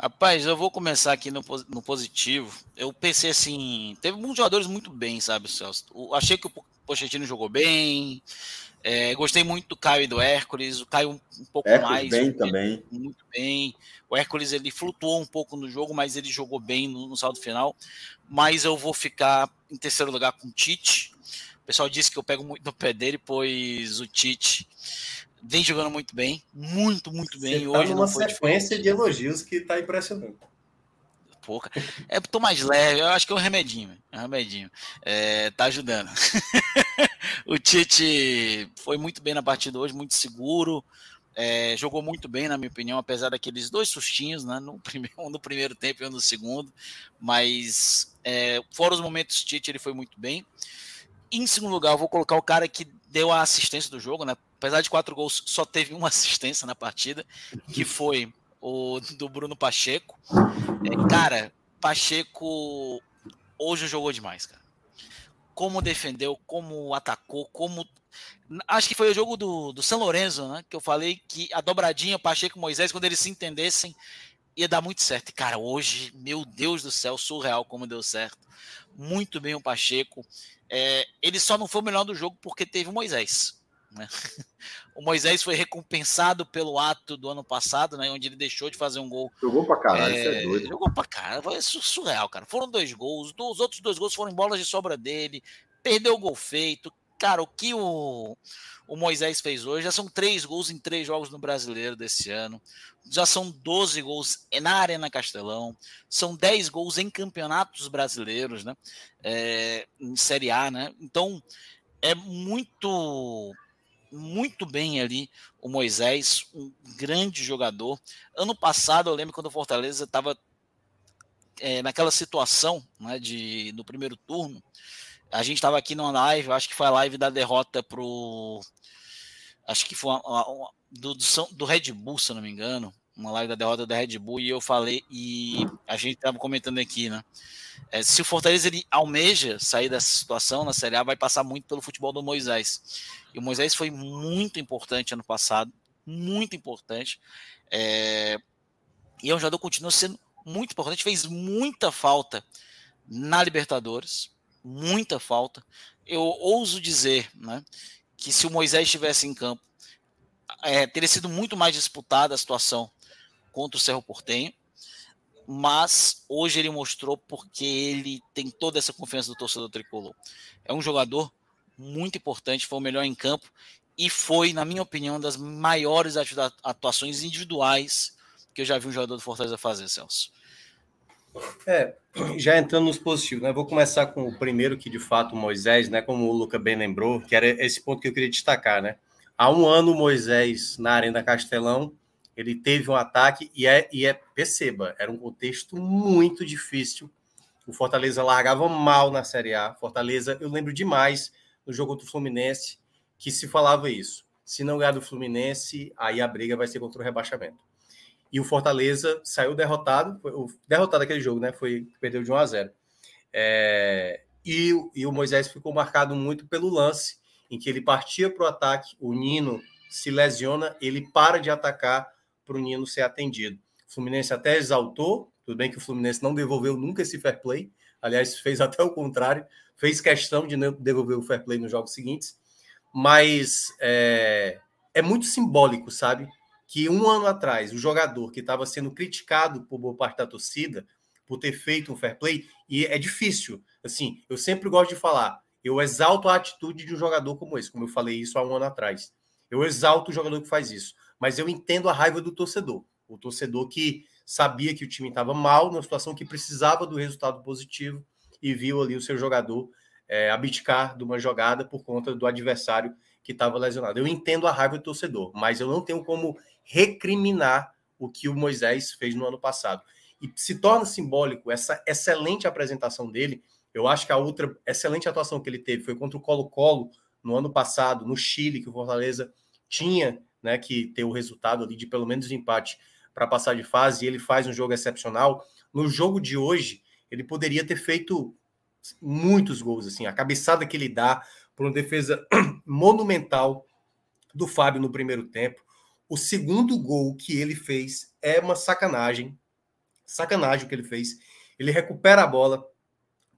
Rapaz, eu vou começar aqui no, no positivo. Eu pensei assim, teve muitos jogadores muito bem, sabe, Celso? Eu achei que o Pochettino jogou bem, é, gostei muito do Caio e do Hércules. O Caio um pouco Hércules mais. Bem também. Muito bem. O Hércules ele flutuou um pouco no jogo, mas ele jogou bem no, no saldo final. Mas eu vou ficar em terceiro lugar com o Tite. O pessoal disse que eu pego muito no pé dele, pois o Tite vem jogando muito bem. Muito, muito bem. Você tá Hoje numa sequência de elogios que está impressionante pouca. É, tô mais leve, eu acho que é um remedinho. É um remedinho. É, tá ajudando. o Tite foi muito bem na partida hoje, muito seguro. É, jogou muito bem, na minha opinião, apesar daqueles dois sustinhos, né? No primeiro, um no primeiro tempo e um no segundo. Mas é, fora os momentos Tite, ele foi muito bem. Em segundo lugar, eu vou colocar o cara que deu a assistência do jogo, né? Apesar de quatro gols, só teve uma assistência na partida, que foi o do Bruno Pacheco. É, cara, Pacheco hoje jogou demais, cara. Como defendeu, como atacou, como. Acho que foi o jogo do, do São Lourenço, né? Que eu falei que a dobradinha Pacheco e Moisés, quando eles se entendessem, ia dar muito certo. E, cara, hoje, meu Deus do céu, surreal como deu certo. Muito bem o Pacheco. É, ele só não foi o melhor do jogo porque teve o Moisés. Né? O Moisés foi recompensado pelo ato do ano passado, né, onde ele deixou de fazer um gol. Jogou pra caralho, é, isso é doido. Jogou pra caralho, foi surreal, cara. Foram dois gols, os outros dois gols foram em bolas de sobra dele, perdeu o gol feito. Cara, o que o, o Moisés fez hoje já são três gols em três jogos no Brasileiro desse ano. Já são 12 gols na Arena Castelão. São 10 gols em campeonatos brasileiros, né? É, em Série A, né? Então é muito muito bem ali o Moisés, um grande jogador. Ano passado, eu lembro quando o Fortaleza estava é, naquela situação né, de, no primeiro turno. A gente estava aqui numa live, acho que foi a live da derrota pro. Acho que foi uma, uma, uma, do, do, do Red Bull, se não me engano. Uma live da derrota da Red Bull, e eu falei, e a gente estava comentando aqui, né? É, se o Fortaleza ele almeja sair dessa situação na Série A, vai passar muito pelo futebol do Moisés. E o Moisés foi muito importante ano passado, muito importante. É, e é um jogador que continua sendo muito importante, fez muita falta na Libertadores, muita falta. Eu ouso dizer né, que se o Moisés estivesse em campo, é, teria sido muito mais disputada a situação contra o Cerro Portenho mas hoje ele mostrou porque ele tem toda essa confiança do torcedor tricolor. É um jogador muito importante, foi o melhor em campo e foi, na minha opinião, das maiores atuações individuais que eu já vi um jogador do Fortaleza fazer, Celso. É, já entrando nos positivos, né? Vou começar com o primeiro, que de fato Moisés, né? Como o Luca bem lembrou, que era esse ponto que eu queria destacar, né? Há um ano, Moisés, na Arena Castelão, ele teve um ataque e é, e é perceba, era um contexto muito difícil. O Fortaleza largava mal na Série A. Fortaleza, eu lembro demais no jogo do Fluminense que se falava isso. Se não ganhar do Fluminense, aí a briga vai ser contra o rebaixamento. E o Fortaleza saiu derrotado, derrotado aquele jogo, né? Foi perdeu de 1 a 0. É, e, e o Moisés ficou marcado muito pelo lance em que ele partia para o ataque, o Nino se lesiona, ele para de atacar para o Nino ser atendido. O Fluminense até exaltou, tudo bem que o Fluminense não devolveu nunca esse fair play, aliás, fez até o contrário, fez questão de devolver o fair play nos jogos seguintes, mas é, é muito simbólico, sabe? Que um ano atrás, o jogador que estava sendo criticado por boa parte da torcida por ter feito um fair play, e é difícil, assim, eu sempre gosto de falar, eu exalto a atitude de um jogador como esse, como eu falei isso há um ano atrás. Eu exalto o jogador que faz isso mas eu entendo a raiva do torcedor. O torcedor que sabia que o time estava mal, numa situação que precisava do resultado positivo e viu ali o seu jogador é, abdicar de uma jogada por conta do adversário que estava lesionado. Eu entendo a raiva do torcedor, mas eu não tenho como recriminar o que o Moisés fez no ano passado. E se torna simbólico essa excelente apresentação dele. Eu acho que a outra excelente atuação que ele teve foi contra o Colo-Colo no ano passado, no Chile, que o Fortaleza tinha né, que ter o resultado ali de pelo menos empate para passar de fase, e ele faz um jogo excepcional. No jogo de hoje, ele poderia ter feito muitos gols, assim, a cabeçada que ele dá por uma defesa monumental do Fábio no primeiro tempo. O segundo gol que ele fez é uma sacanagem, sacanagem o que ele fez. Ele recupera a bola,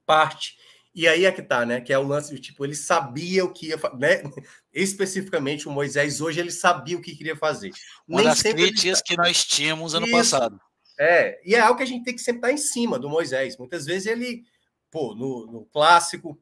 parte e aí é que tá, né? Que é o lance do tipo, ele sabia o que ia fazer, né? Especificamente o Moisés hoje ele sabia o que queria fazer. Uma Nem das críticas ele... que nós tínhamos ano Isso. passado. É, e é algo que a gente tem que sempre estar em cima do Moisés. Muitas vezes ele, pô, no, no clássico,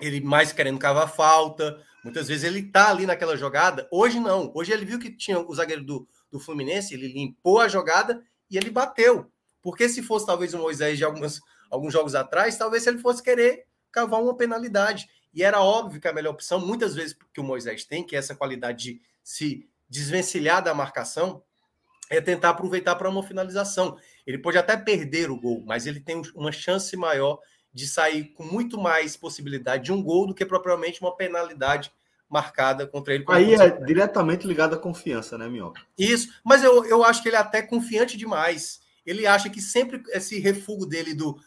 ele mais querendo cavar falta, muitas vezes ele tá ali naquela jogada. Hoje não. Hoje ele viu que tinha o zagueiro do, do Fluminense, ele limpou a jogada e ele bateu. Porque se fosse talvez o Moisés de algumas, alguns jogos atrás, talvez ele fosse querer cavar uma penalidade. E era óbvio que a melhor opção, muitas vezes que o Moisés tem, que é essa qualidade de se desvencilhar da marcação, é tentar aproveitar para uma finalização. Ele pode até perder o gol, mas ele tem uma chance maior de sair com muito mais possibilidade de um gol do que propriamente uma penalidade marcada contra ele. Aí é diretamente ligado à confiança, né, Minhoca? Isso, mas eu, eu acho que ele é até confiante demais. Ele acha que sempre esse refugo dele do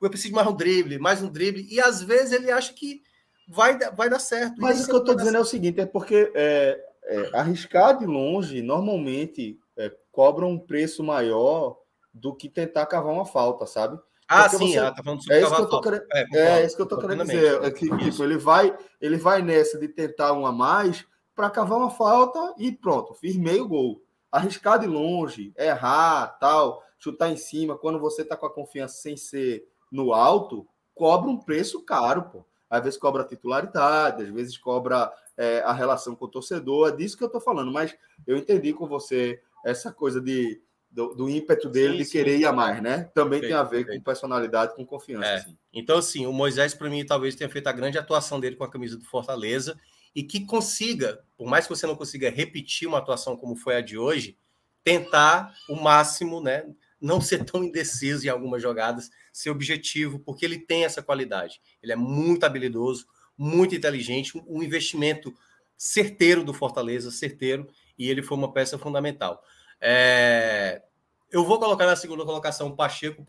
eu preciso de mais um drible, mais um drible, e às vezes ele acha que vai, vai dar certo. Mas o que eu estou dizendo certo. é o seguinte: é porque é, é, arriscar de longe normalmente é, cobra um preço maior do que tentar cavar uma falta, sabe? Ah, porque sim, você... ela tá falando sobre é isso que eu tô querendo, é, é, isso que eu tô querendo dizer. É que tipo, ele vai, ele vai nessa de tentar um a mais para cavar uma falta e pronto, firmei o gol. Arriscar de longe, errar, tal, chutar em cima, quando você tá com a confiança sem ser no alto, cobra um preço caro, pô. Às vezes cobra titularidade, às vezes cobra é, a relação com o torcedor, é disso que eu tô falando, mas eu entendi com você essa coisa de, do, do ímpeto dele sim, de querer sim. ir a mais, né? Também tem a ver com personalidade, com confiança. É. Assim. Então, assim, o Moisés, para mim, talvez tenha feito a grande atuação dele com a camisa do Fortaleza e que consiga, por mais que você não consiga repetir uma atuação como foi a de hoje, tentar o máximo, né? Não ser tão indeciso em algumas jogadas, ser objetivo, porque ele tem essa qualidade. Ele é muito habilidoso, muito inteligente, um investimento certeiro do Fortaleza, certeiro, e ele foi uma peça fundamental. É... Eu vou colocar na segunda colocação o Pacheco.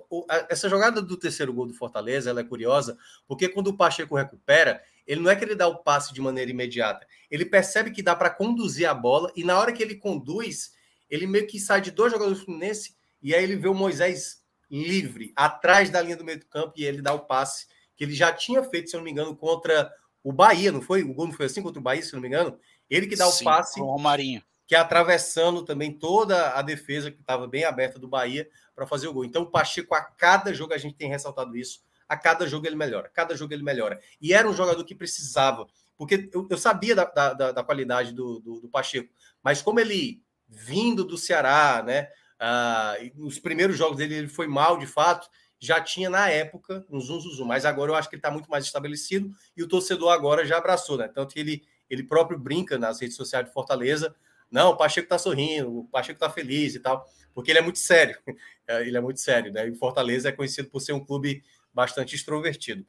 Essa jogada do terceiro gol do Fortaleza ela é curiosa, porque quando o Pacheco recupera, ele não é que ele dá o passe de maneira imediata. Ele percebe que dá para conduzir a bola, e na hora que ele conduz, ele meio que sai de dois jogadores do Fluminense e aí ele vê o Moisés livre, atrás da linha do meio do campo, e ele dá o passe que ele já tinha feito, se eu não me engano, contra o Bahia, não foi? O gol não foi assim contra o Bahia, se eu não me engano? Ele que dá Sim, o passe. O Romarinho. Que é atravessando também toda a defesa que estava bem aberta do Bahia para fazer o gol. Então, o Pacheco, a cada jogo, a gente tem ressaltado isso. A cada jogo ele melhora, a cada jogo ele melhora. E era um jogador que precisava, porque eu, eu sabia da, da, da qualidade do, do, do Pacheco, mas como ele vindo do Ceará, né? Ah, os primeiros jogos dele ele foi mal de fato, já tinha na época um zum, zum, zum mas agora eu acho que ele está muito mais estabelecido e o torcedor agora já abraçou, né? Tanto que ele, ele próprio brinca nas redes sociais de Fortaleza. Não, o Pacheco está sorrindo, o Pacheco está feliz e tal, porque ele é muito sério. É, ele é muito sério, né? E Fortaleza é conhecido por ser um clube bastante extrovertido.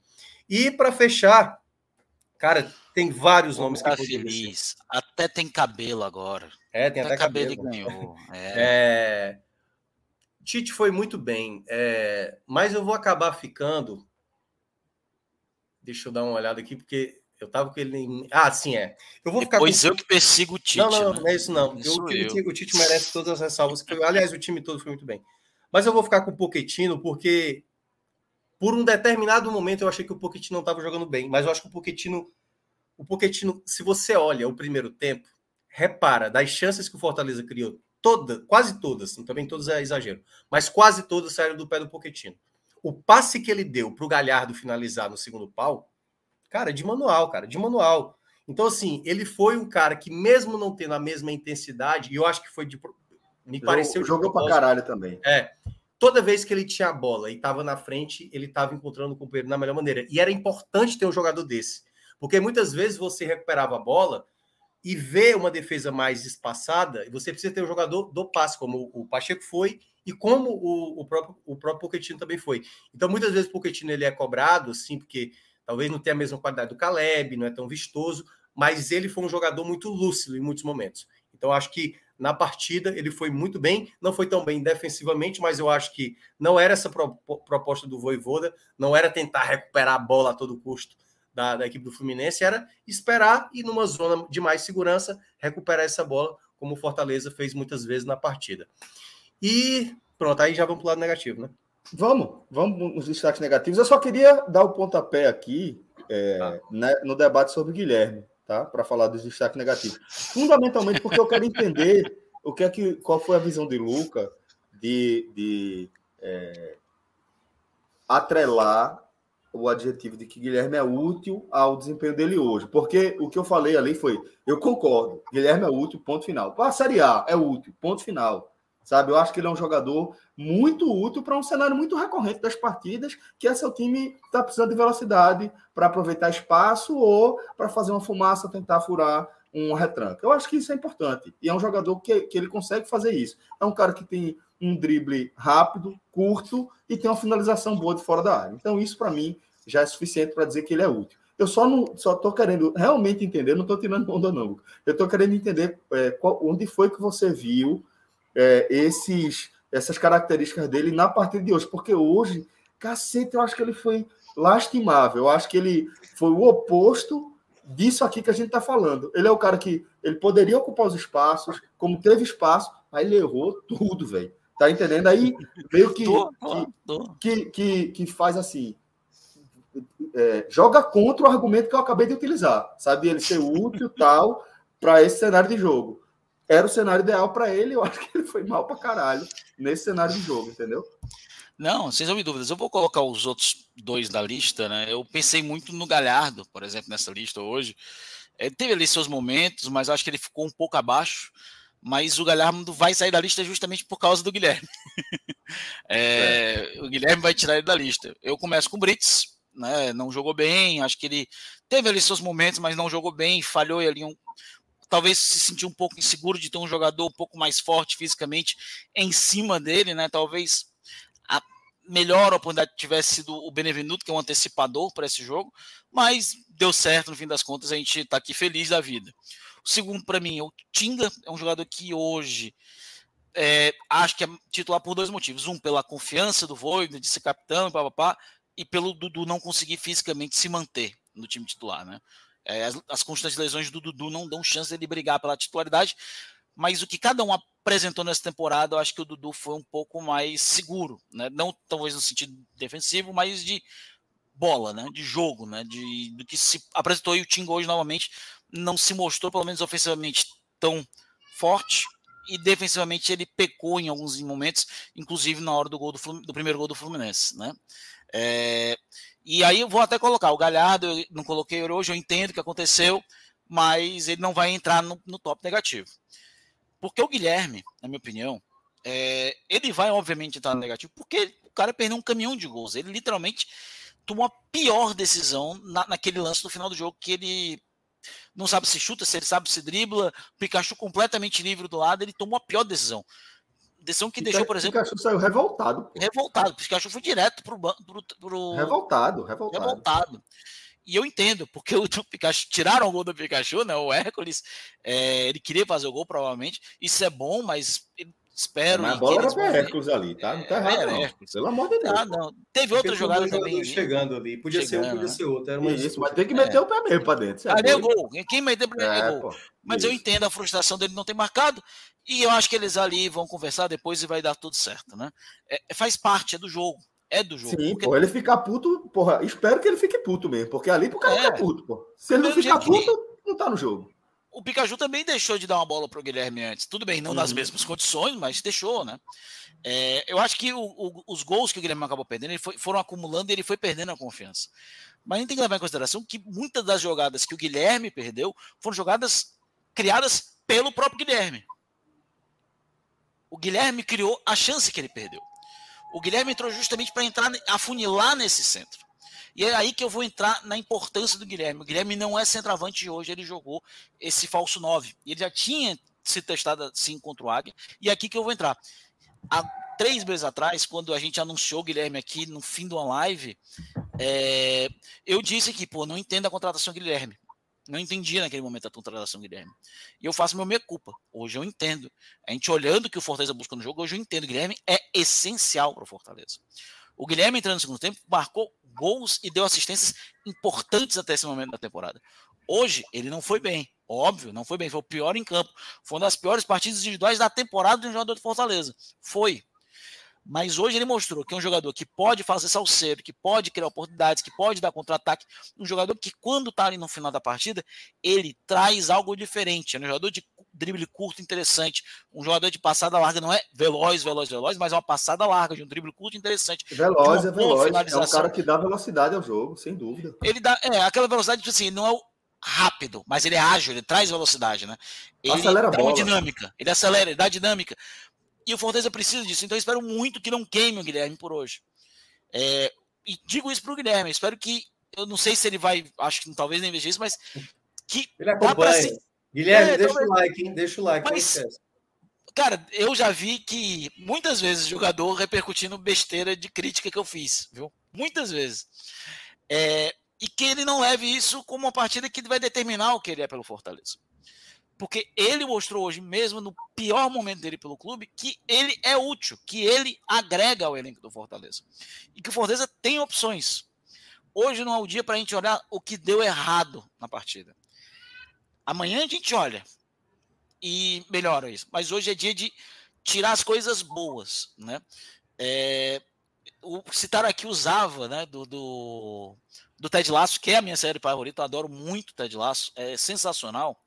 E para fechar, cara, tem vários nomes tá que feliz. Até tem cabelo agora. É, tem até, até cabelo. cabelo ganhou. É. é... Tite foi muito bem, é... mas eu vou acabar ficando. Deixa eu dar uma olhada aqui, porque eu tava com ele. Ah, sim, é. Eu vou ficar. Pois com... eu que persigo o Tite. Não, não, né? não é isso, não. Eu, eu. O Tite merece todas as ressalvas. Aliás, o time todo foi muito bem. Mas eu vou ficar com o Pochettino, porque por um determinado momento eu achei que o Pochettino não estava jogando bem, mas eu acho que o Pochettino o Pochettino, se você olha o primeiro tempo, repara das chances que o Fortaleza criou, toda, quase todas, também todas é exagero, mas quase todas saíram do pé do Pochettino. O passe que ele deu para o Galhardo finalizar no segundo pau, cara, de manual, cara, de manual. Então, assim, ele foi um cara que, mesmo não tendo a mesma intensidade, e eu acho que foi de. Me pareceu. Jogou para caralho também. É. Toda vez que ele tinha a bola e estava na frente, ele estava encontrando o companheiro na melhor maneira. E era importante ter um jogador desse. Porque muitas vezes você recuperava a bola, e ver uma defesa mais espaçada, você precisa ter um jogador do passe, como o Pacheco foi e como o, o próprio o próprio Pochettino também foi. Então, muitas vezes o Pochettino ele é cobrado, assim, porque talvez não tenha a mesma qualidade do Caleb, não é tão vistoso, mas ele foi um jogador muito lúcido em muitos momentos. Então, acho que na partida ele foi muito bem, não foi tão bem defensivamente, mas eu acho que não era essa pro, proposta do Voivoda, não era tentar recuperar a bola a todo custo da, da, equipe do Fluminense, era esperar e numa zona de mais segurança recuperar essa bola, como o Fortaleza fez muitas vezes na partida. E pronto, aí já vamos para o lado negativo, né? Vamos, vamos nos destaques negativos. Eu só queria dar o pontapé aqui é, tá. né, no debate sobre o Guilherme tá? Para falar dos destaques negativos. Fundamentalmente porque eu quero entender o que é que, qual foi a visão de Luca de, de é, atrelar o adjetivo de que Guilherme é útil ao desempenho dele hoje. Porque o que eu falei ali foi, eu concordo, Guilherme é útil, ponto final. Para a Série A, é útil, ponto final. Sabe, eu acho que ele é um jogador muito útil para um cenário muito recorrente das partidas, que é seu time está precisando de velocidade para aproveitar espaço ou para fazer uma fumaça, tentar furar um retranca. Eu acho que isso é importante. E é um jogador que, que ele consegue fazer isso. É um cara que tem um drible rápido, curto e tem uma finalização boa de fora da área. Então, isso para mim já é suficiente para dizer que ele é útil. Eu só não só estou querendo realmente entender, não estou tirando onda, não. Eu estou querendo entender é, qual, onde foi que você viu é, esses essas características dele na partida de hoje, porque hoje, cacete, eu acho que ele foi lastimável. Eu acho que ele foi o oposto disso aqui que a gente está falando. Ele é o cara que ele poderia ocupar os espaços, como teve espaço, mas ele errou tudo, velho. Tá entendendo? Aí meio que, que, que, que, faz assim. É, joga contra o argumento que eu acabei de utilizar, sabe? Ele ser útil tal para esse cenário de jogo era o cenário ideal para ele. Eu acho que ele foi mal para caralho nesse cenário de jogo, entendeu? Não, sem sombra dúvidas. Eu vou colocar os outros dois da lista, né? Eu pensei muito no Galhardo, por exemplo, nessa lista hoje. Ele teve ali seus momentos, mas acho que ele ficou um pouco abaixo. Mas o Galhardo vai sair da lista justamente por causa do Guilherme. é, é. O Guilherme vai tirar ele da lista. Eu começo com o Brits, né? Não jogou bem, acho que ele teve ali seus momentos, mas não jogou bem, falhou ali um, talvez se sentir um pouco inseguro de ter um jogador um pouco mais forte fisicamente em cima dele, né? Talvez a melhor oportunidade tivesse sido o Benevenuto, que é um antecipador para esse jogo, mas deu certo no fim das contas, a gente está aqui feliz da vida. O segundo para mim é o Tinga, é um jogador que hoje é, acho que é titular por dois motivos. Um, pela confiança do Void de ser capitão e e pelo Dudu não conseguir fisicamente se manter no time titular, né? É, as, as, constantes lesões do Dudu não dão chance dele brigar pela titularidade, mas o que cada um apresentou nessa temporada, eu acho que o Dudu foi um pouco mais seguro, né? Não talvez no sentido defensivo, mas de bola, né? De jogo, né? De, do que se apresentou e o Tingo hoje novamente não se mostrou, pelo menos ofensivamente, tão forte e defensivamente ele pecou em alguns momentos, inclusive na hora do gol do, do primeiro gol do Fluminense, né? É, e aí eu vou até colocar o Galhardo, eu não coloquei hoje, eu entendo o que aconteceu, mas ele não vai entrar no, no top negativo. Porque o Guilherme, na minha opinião, é, ele vai obviamente entrar no negativo, porque o cara perdeu um caminhão de gols. Ele literalmente tomou a pior decisão na, naquele lance no final do jogo, que ele não sabe se chuta, se ele sabe se dribla, Pikachu completamente livre do lado, ele tomou a pior decisão. Decisão que deixou, por exemplo. O Pikachu saiu revoltado. Pô. Revoltado. O Pikachu foi direto pro, pro, pro. Revoltado, revoltado. Revoltado. E eu entendo, porque o, Pikachu tiraram o gol do Pikachu, né? O Hércules, é, ele queria fazer o gol, provavelmente. Isso é bom, mas espero. Mas a bola era para Hércules ali, tá? Não tá é, errado. não. Hércules. Pelo amor de Deus. Ah, não. Teve outra jogada também. Chegando ali. Podia chegando, ser um, podia né? ser outro. Era uma Isso, mas tem que meter é. o pé mesmo para dentro. Ah, gol. Quem meteu primeiro é, gol. Pô. Mas Isso. eu entendo a frustração dele não ter marcado. E eu acho que eles ali vão conversar depois e vai dar tudo certo, né? É, faz parte, é do jogo. É do jogo. Sim, porque... pô, ele ficar puto, porra, espero que ele fique puto mesmo, porque ali pro cara é. ficar puto, pô. Se ele não ficar puto, que... não tá no jogo. O Pikachu também deixou de dar uma bola pro Guilherme antes. Tudo bem, não uhum. nas mesmas condições, mas deixou, né? É, eu acho que o, o, os gols que o Guilherme acabou perdendo, ele foi, foram acumulando e ele foi perdendo a confiança. Mas a gente tem que levar em consideração que muitas das jogadas que o Guilherme perdeu foram jogadas criadas pelo próprio Guilherme. O Guilherme criou a chance que ele perdeu. O Guilherme entrou justamente para entrar, afunilar nesse centro. E é aí que eu vou entrar na importância do Guilherme. O Guilherme não é centroavante de hoje, ele jogou esse falso 9. Ele já tinha se testado assim contra o Águia, e é aqui que eu vou entrar. Há três meses atrás, quando a gente anunciou o Guilherme aqui no fim de uma live, é, eu disse que, pô, não entendo a contratação do Guilherme. Não entendia naquele momento a contratação do Guilherme. E eu faço meu meia culpa. Hoje eu entendo. A gente olhando o que o Fortaleza busca no jogo, hoje eu entendo. O Guilherme é essencial para o Fortaleza. O Guilherme entrando no segundo tempo marcou gols e deu assistências importantes até esse momento da temporada. Hoje ele não foi bem, óbvio, não foi bem, foi o pior em campo. Foi uma das piores partidas individuais da temporada de um jogador de Fortaleza. Foi. Mas hoje ele mostrou que é um jogador que pode fazer salseiro, que pode criar oportunidades, que pode dar contra-ataque. Um jogador que, quando está ali no final da partida, ele traz algo diferente. É um jogador de drible curto interessante. Um jogador de passada larga não é veloz, veloz, veloz, mas é uma passada larga, de um drible curto interessante. Veloz, é veloz. É um cara que dá velocidade ao jogo, sem dúvida. Ele dá, é, aquela velocidade, tipo assim, não é o rápido, mas ele é ágil, ele traz velocidade, né? Ele acelera dá a bola. uma dinâmica, ele acelera, ele dá dinâmica. E o Fortaleza precisa disso. Então eu espero muito que não queime o Guilherme por hoje. É, e digo isso para o Guilherme. Espero que. Eu não sei se ele vai. Acho que talvez nem veja isso, mas. Que ele acompanha. Ser... Guilherme, é, deixa talvez... o like, hein? Deixa o like. Mas, cara, eu já vi que muitas vezes o jogador repercutindo besteira de crítica que eu fiz, viu? Muitas vezes. É, e que ele não leve isso como uma partida que vai determinar o que ele é pelo Fortaleza. Porque ele mostrou hoje, mesmo no pior momento dele pelo clube, que ele é útil, que ele agrega ao elenco do Fortaleza. E que o Fortaleza tem opções. Hoje não é o dia para a gente olhar o que deu errado na partida. Amanhã a gente olha e melhora isso. Mas hoje é dia de tirar as coisas boas. Né? É, o, citaram aqui usava né, do, do, do Ted Lasso, que é a minha série favorita. Eu adoro muito Ted Lasso, é sensacional.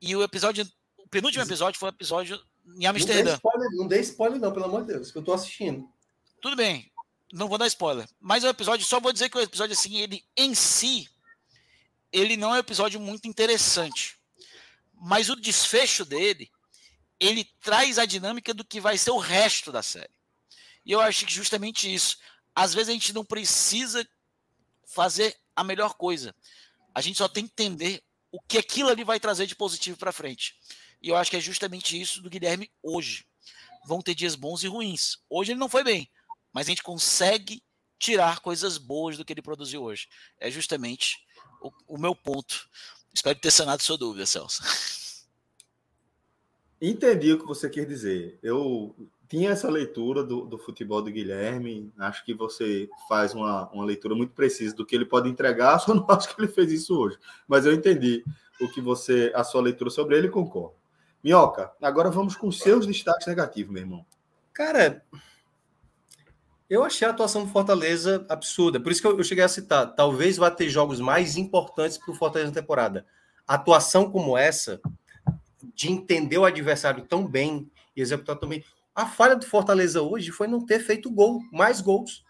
E o episódio, o penúltimo episódio foi o episódio em Amsterdã. Não dê spoiler, não, dê spoiler, não, pelo amor de Deus, que eu tô assistindo. Tudo bem, não vou dar spoiler. Mas o episódio, só vou dizer que o episódio, assim, ele em si, ele não é um episódio muito interessante. Mas o desfecho dele, ele traz a dinâmica do que vai ser o resto da série. E eu acho que justamente isso. Às vezes a gente não precisa fazer a melhor coisa. A gente só tem que entender o que aquilo ali vai trazer de positivo para frente. E eu acho que é justamente isso do Guilherme hoje. Vão ter dias bons e ruins. Hoje ele não foi bem, mas a gente consegue tirar coisas boas do que ele produziu hoje. É justamente o, o meu ponto. Espero ter sanado sua dúvida, Celso. Entendi o que você quer dizer. Eu tinha essa leitura do, do futebol do Guilherme. Acho que você faz uma, uma leitura muito precisa do que ele pode entregar. Só não acho que ele fez isso hoje. Mas eu entendi o que você, a sua leitura sobre ele, concordo. Minhoca, agora vamos com seus destaques negativos, meu irmão. Cara, eu achei a atuação do Fortaleza absurda. Por isso que eu, eu cheguei a citar. Talvez vá ter jogos mais importantes para o Fortaleza na temporada. Atuação como essa, de entender o adversário tão bem e executar também. A falha do Fortaleza hoje foi não ter feito gol, mais gols.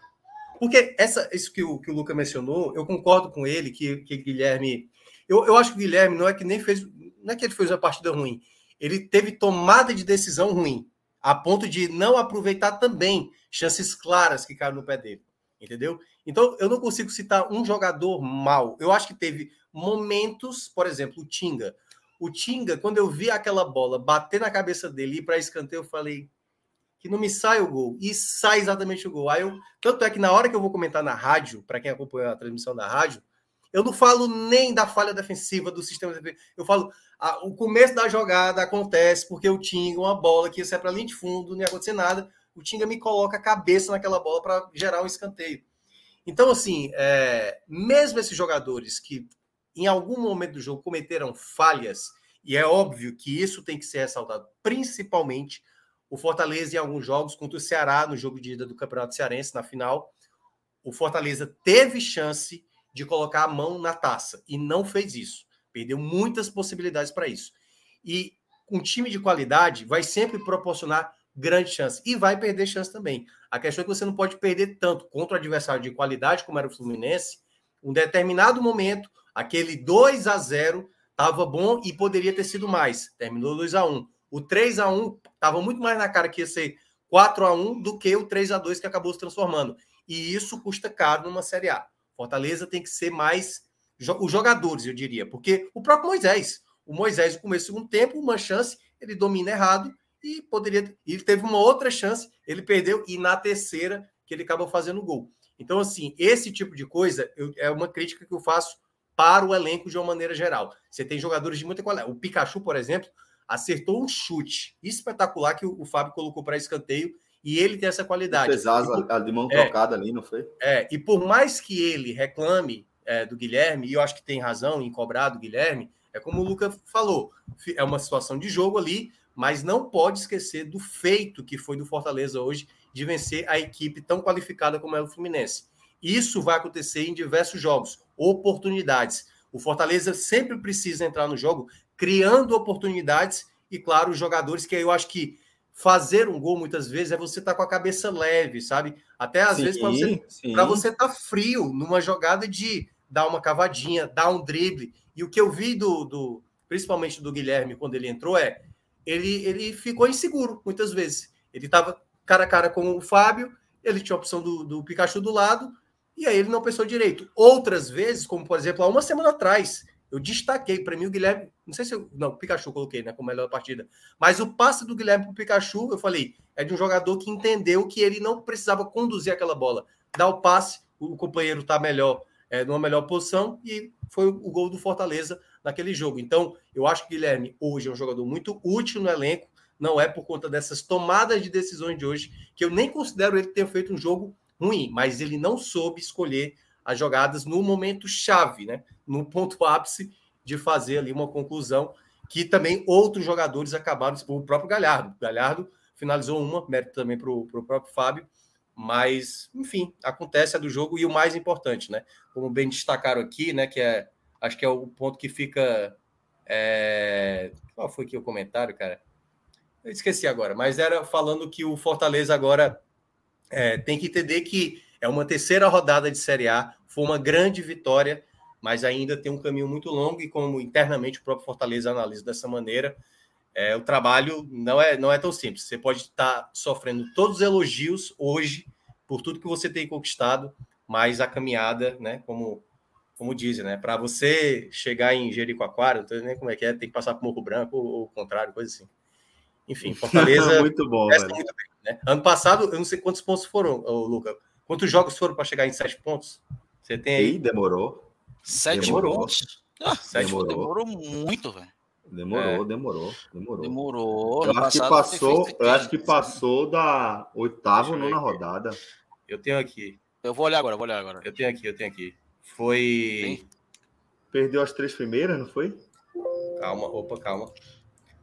Porque essa, isso que o, que o Luca mencionou, eu concordo com ele, que, que Guilherme. Eu, eu acho que o Guilherme não é que nem fez. Não é que ele fez uma partida ruim. Ele teve tomada de decisão ruim, a ponto de não aproveitar também chances claras que caíram no pé dele. Entendeu? Então, eu não consigo citar um jogador mal. Eu acho que teve momentos, por exemplo, o Tinga. O Tinga, quando eu vi aquela bola bater na cabeça dele e ir para escanteio, eu falei: que não me sai o gol. E sai exatamente o gol. Aí eu, tanto é que na hora que eu vou comentar na rádio, para quem acompanha a transmissão da rádio, eu não falo nem da falha defensiva do sistema defensivo. Eu falo, a, o começo da jogada acontece porque o Tinga, uma bola que ia sair para linha de fundo, não ia acontecer nada. O Tinga me coloca a cabeça naquela bola para gerar um escanteio. Então, assim, é, mesmo esses jogadores que em algum momento do jogo cometeram falhas, e é óbvio que isso tem que ser ressaltado, principalmente o Fortaleza, em alguns jogos, contra o Ceará, no jogo de ida do Campeonato Cearense, na final, o Fortaleza teve chance de colocar a mão na taça e não fez isso. Perdeu muitas possibilidades para isso. E um time de qualidade vai sempre proporcionar grande chance e vai perder chance também. A questão é que você não pode perder tanto contra o adversário de qualidade como era o Fluminense. Um determinado momento, aquele 2 a 0 estava bom e poderia ter sido mais. Terminou 2 a 1. O 3 a 1 estava muito mais na cara que ia ser 4 a 1 do que o 3 a 2 que acabou se transformando. E isso custa caro numa Série A. Fortaleza tem que ser mais os jogadores, eu diria, porque o próprio Moisés, o Moisés no começo do segundo tempo, uma chance, ele domina errado e poderia, ele teve uma outra chance, ele perdeu e na terceira que ele acabou fazendo gol. Então assim, esse tipo de coisa eu, é uma crítica que eu faço para o elenco de uma maneira geral. Você tem jogadores de muita qualidade. O Pikachu, por exemplo, acertou um chute espetacular que o, o Fábio colocou para escanteio e ele tem essa qualidade. Pesado, por, de mão é, trocada ali, não foi? É, e por mais que ele reclame é, do Guilherme, e eu acho que tem razão em cobrar do Guilherme, é como o Luca falou, é uma situação de jogo ali, mas não pode esquecer do feito que foi do Fortaleza hoje de vencer a equipe tão qualificada como é o Fluminense. Isso vai acontecer em diversos jogos, oportunidades. O Fortaleza sempre precisa entrar no jogo criando oportunidades e, claro, os jogadores que eu acho que fazer um gol muitas vezes é você estar tá com a cabeça leve, sabe? Até às sim, vezes para você estar tá frio numa jogada de dar uma cavadinha, dar um drible. E o que eu vi do, do principalmente do Guilherme quando ele entrou é ele, ele ficou inseguro muitas vezes. Ele estava cara a cara com o Fábio, ele tinha a opção do, do Pikachu do lado, e aí ele não pensou direito. Outras vezes, como por exemplo, há uma semana atrás, eu destaquei para mim o Guilherme, não sei se eu, não, o Pikachu coloquei, né, como melhor partida, mas o passe do Guilherme para o Pikachu, eu falei, é de um jogador que entendeu que ele não precisava conduzir aquela bola, dar o passe, o companheiro está melhor é, numa melhor posição e foi o gol do Fortaleza naquele jogo. Então, eu acho que o Guilherme hoje é um jogador muito útil no elenco, não é por conta dessas tomadas de decisões de hoje, que eu nem considero ele ter feito um jogo ruim, mas ele não soube escolher as jogadas no momento chave, né? No ponto ápice de fazer ali uma conclusão que também outros jogadores acabaram, o próprio Galhardo. Galhardo finalizou uma, mérito também para o próprio Fábio, mas, enfim, acontece é do jogo e o mais importante, né? Como bem destacaram aqui, né? Que é, acho que é o ponto que fica. É... Qual foi aqui o comentário, cara? Eu esqueci agora, mas era falando que o Fortaleza agora é, tem que entender que é uma terceira rodada de Série A, foi uma grande vitória, mas ainda tem um caminho muito longo e como internamente o próprio Fortaleza analisa dessa maneira, é, o trabalho não é, não é tão simples. Você pode estar sofrendo todos os elogios hoje por tudo que você tem conquistado, mas a caminhada, né, como, como dizem, né, para você chegar em Jericoacoara, não sei nem como é que é, tem que passar por Morro Branco ou, o contrário, coisa assim. Enfim, Fortaleza. muito bom, muito bem, né? Ano passado, eu não sei quantos pontos foram, Luca. Quantos jogos foram para chegar em sete pontos? Você tem aí? Demorou. Sete demorou. pontos. Ah, sete demorou. demorou muito, velho. Demorou, é. demorou, demorou. Demorou. Eu acho que passou, eu acho que passou da oitava ou nona rodada. Eu tenho aqui. Eu vou olhar agora, vou olhar agora. Eu tenho aqui, eu tenho aqui. Foi. Perdeu as três primeiras, não foi? Calma, opa, calma.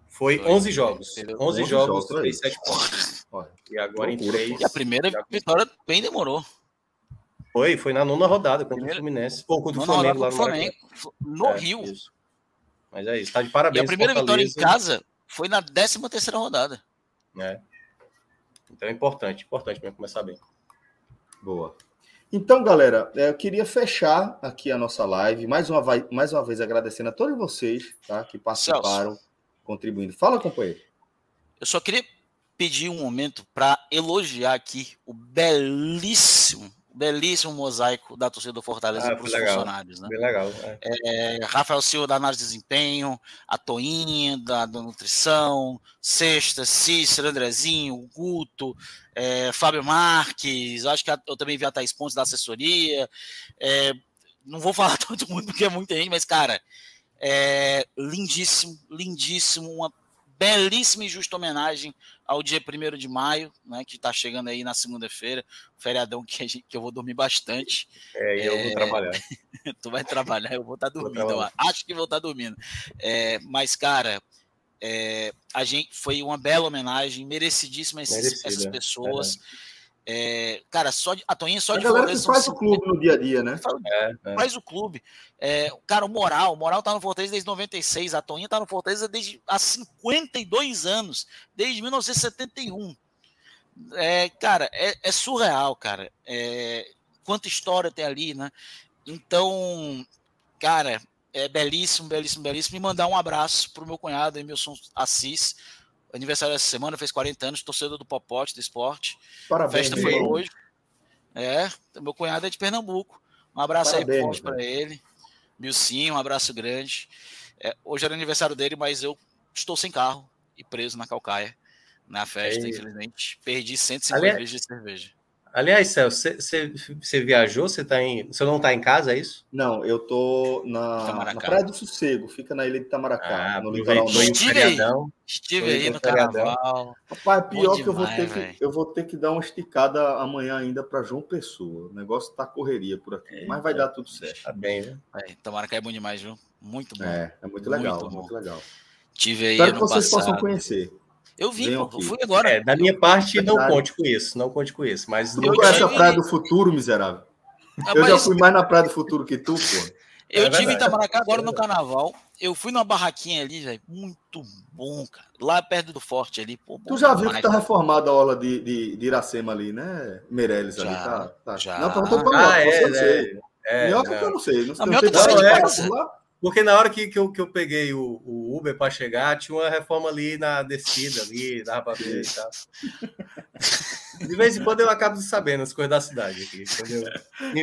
Foi, foi 11 jogos. 11, 11 jogos, 3, 7 pontos. E agora em 3. E a primeira vitória bem demorou. Foi, foi na nona rodada contra primeira... o Fluminense. Ou contra o Flamengo lá no Flamengo. No é, Rio. Isso. Mas é isso, tá de parabéns. E a primeira vitória em casa foi na 13 terceira rodada. É. Então é importante, importante mesmo começar bem. Boa. Então, galera, é, eu queria fechar aqui a nossa live, mais uma, mais uma vez agradecendo a todos vocês tá, que participaram, Celso, contribuindo. Fala, companheiro. Eu só queria pedir um momento para elogiar aqui o belíssimo belíssimo mosaico da torcida do Fortaleza ah, para os funcionários. Né? Bem legal. É. É, Rafael Silva da análise de desempenho, a Toinha da, da nutrição, Sexta, Cícero, Andrezinho, Guto, é, Fábio Marques, acho que a, eu também vi a Thaís Pontes da assessoria. É, não vou falar todo mundo porque é muita gente, mas, cara, é lindíssimo, lindíssimo, uma belíssima e justa homenagem ao dia 1 de maio, né, que está chegando aí na segunda-feira, feriadão que, a gente, que eu vou dormir bastante. É, eu é... vou trabalhar. tu vai trabalhar, eu vou estar tá dormindo, vou acho que vou estar tá dormindo. É, mas, cara, é, a gente foi uma bela homenagem, merecidíssima essas, essas pessoas. É, cara, só de, a Toninha só a de galera que faz o clube no dia a dia, né? Faz, é, é. faz o clube. É, cara, o Moral, o Moral tá no Fortaleza desde 96, a Toninha tá no Fortaleza desde há 52 anos, desde 1971. É, cara, é, é surreal, cara. É, quanta história tem ali, né? Então, cara, é belíssimo, belíssimo, belíssimo. E mandar um abraço pro meu cunhado, Emilson Assis, aniversário essa semana, fez 40 anos, torcedor do Popote do esporte. Parabéns. Festa foi hoje. É, meu cunhado é de Pernambuco. Um abraço Parabéns, aí forte para ele. Milcinho, um abraço grande. É, hoje era aniversário dele, mas eu estou sem carro e preso na Calcaia na festa, é infelizmente. Perdi 150 Aliás, de cerveja. Aliás, Celso, você viajou? Você tá em. Você não está em casa, é isso? Não, eu tô na, na, Praia do Sossego, fica na ilha de Itamaracá, ah, no litoral norte. Estive aí, estive aí no carnaval. Rapaz, pior Bom que eu vou ter que eu vou ter que dar uma esticada amanhã ainda para João Pessoa. O negócio tá correria por aqui, é, mas vai é, dar tudo certo. Tá bem, né? É, Itamaracá é bom demais, viu? Muito bom. É, é muito legal, muito, muito legal. Tive aí Espero que vocês passado. possam conhecer. Eu vi, pô, eu fui agora. É, da minha parte, não conte com isso, não conte com isso. Mas tu conhece a Praia do Futuro, miserável? Ah, eu já fui mais na Praia do Futuro que tu, pô. Eu é tive em Itamaracá agora é no carnaval. Eu fui numa barraquinha ali, velho. Muito bom, cara. Lá perto do forte ali. Pô, tu já viu que tá reformada a aula de, de, de, Iracema ali, né? Meirelles ali, tá? tá. Já. Não, perguntou pra ah, é, é, é, Minhoca que eu não sei. Não, não, não, não, não, não, não, porque na hora que, que, eu, que eu peguei o, o Uber para chegar, tinha uma reforma ali na descida, ali, dava para ver e tal. De vez em quando eu acabo sabendo as coisas da cidade aqui.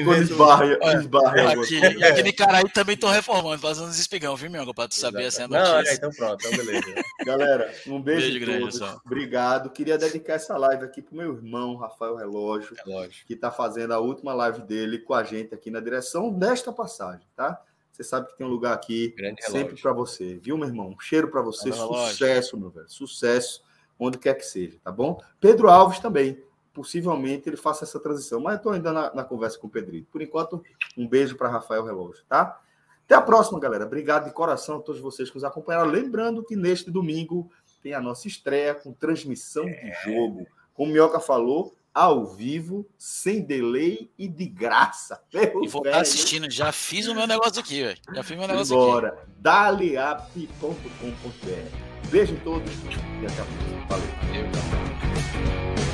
Quando esbarra, esbarra. Aqui, e aquele cara aí também estão reformando, fazendo uns espigão, viu, meu? Para tu saber essa notícia. Não, é, então pronto, então beleza. Galera, um beijo, beijo grande, todos. Obrigado. Queria dedicar essa live aqui pro meu irmão, Rafael Relógio, Relógio. que está fazendo a última live dele com a gente aqui na direção desta passagem, tá? Você sabe que tem um lugar aqui sempre para você, viu, meu irmão? Um cheiro para você, sucesso, meu velho, sucesso, onde quer que seja, tá bom? Pedro Alves também, possivelmente ele faça essa transição, mas eu estou ainda na, na, conversa com o Pedrito. Por enquanto, um beijo para Rafael Relógio, tá? Até a próxima, galera. Obrigado de coração a todos vocês que nos acompanharam. Lembrando que neste domingo tem a nossa estreia com transmissão é. de jogo. Como o Mioca falou, ao vivo, sem delay e de graça. E vou estar assistindo, já fiz o meu negócio aqui, velho. Já fiz o meu negócio Agora, aqui. daleap.com.br. Beijo em todos e até a próxima. Valeu. Eu.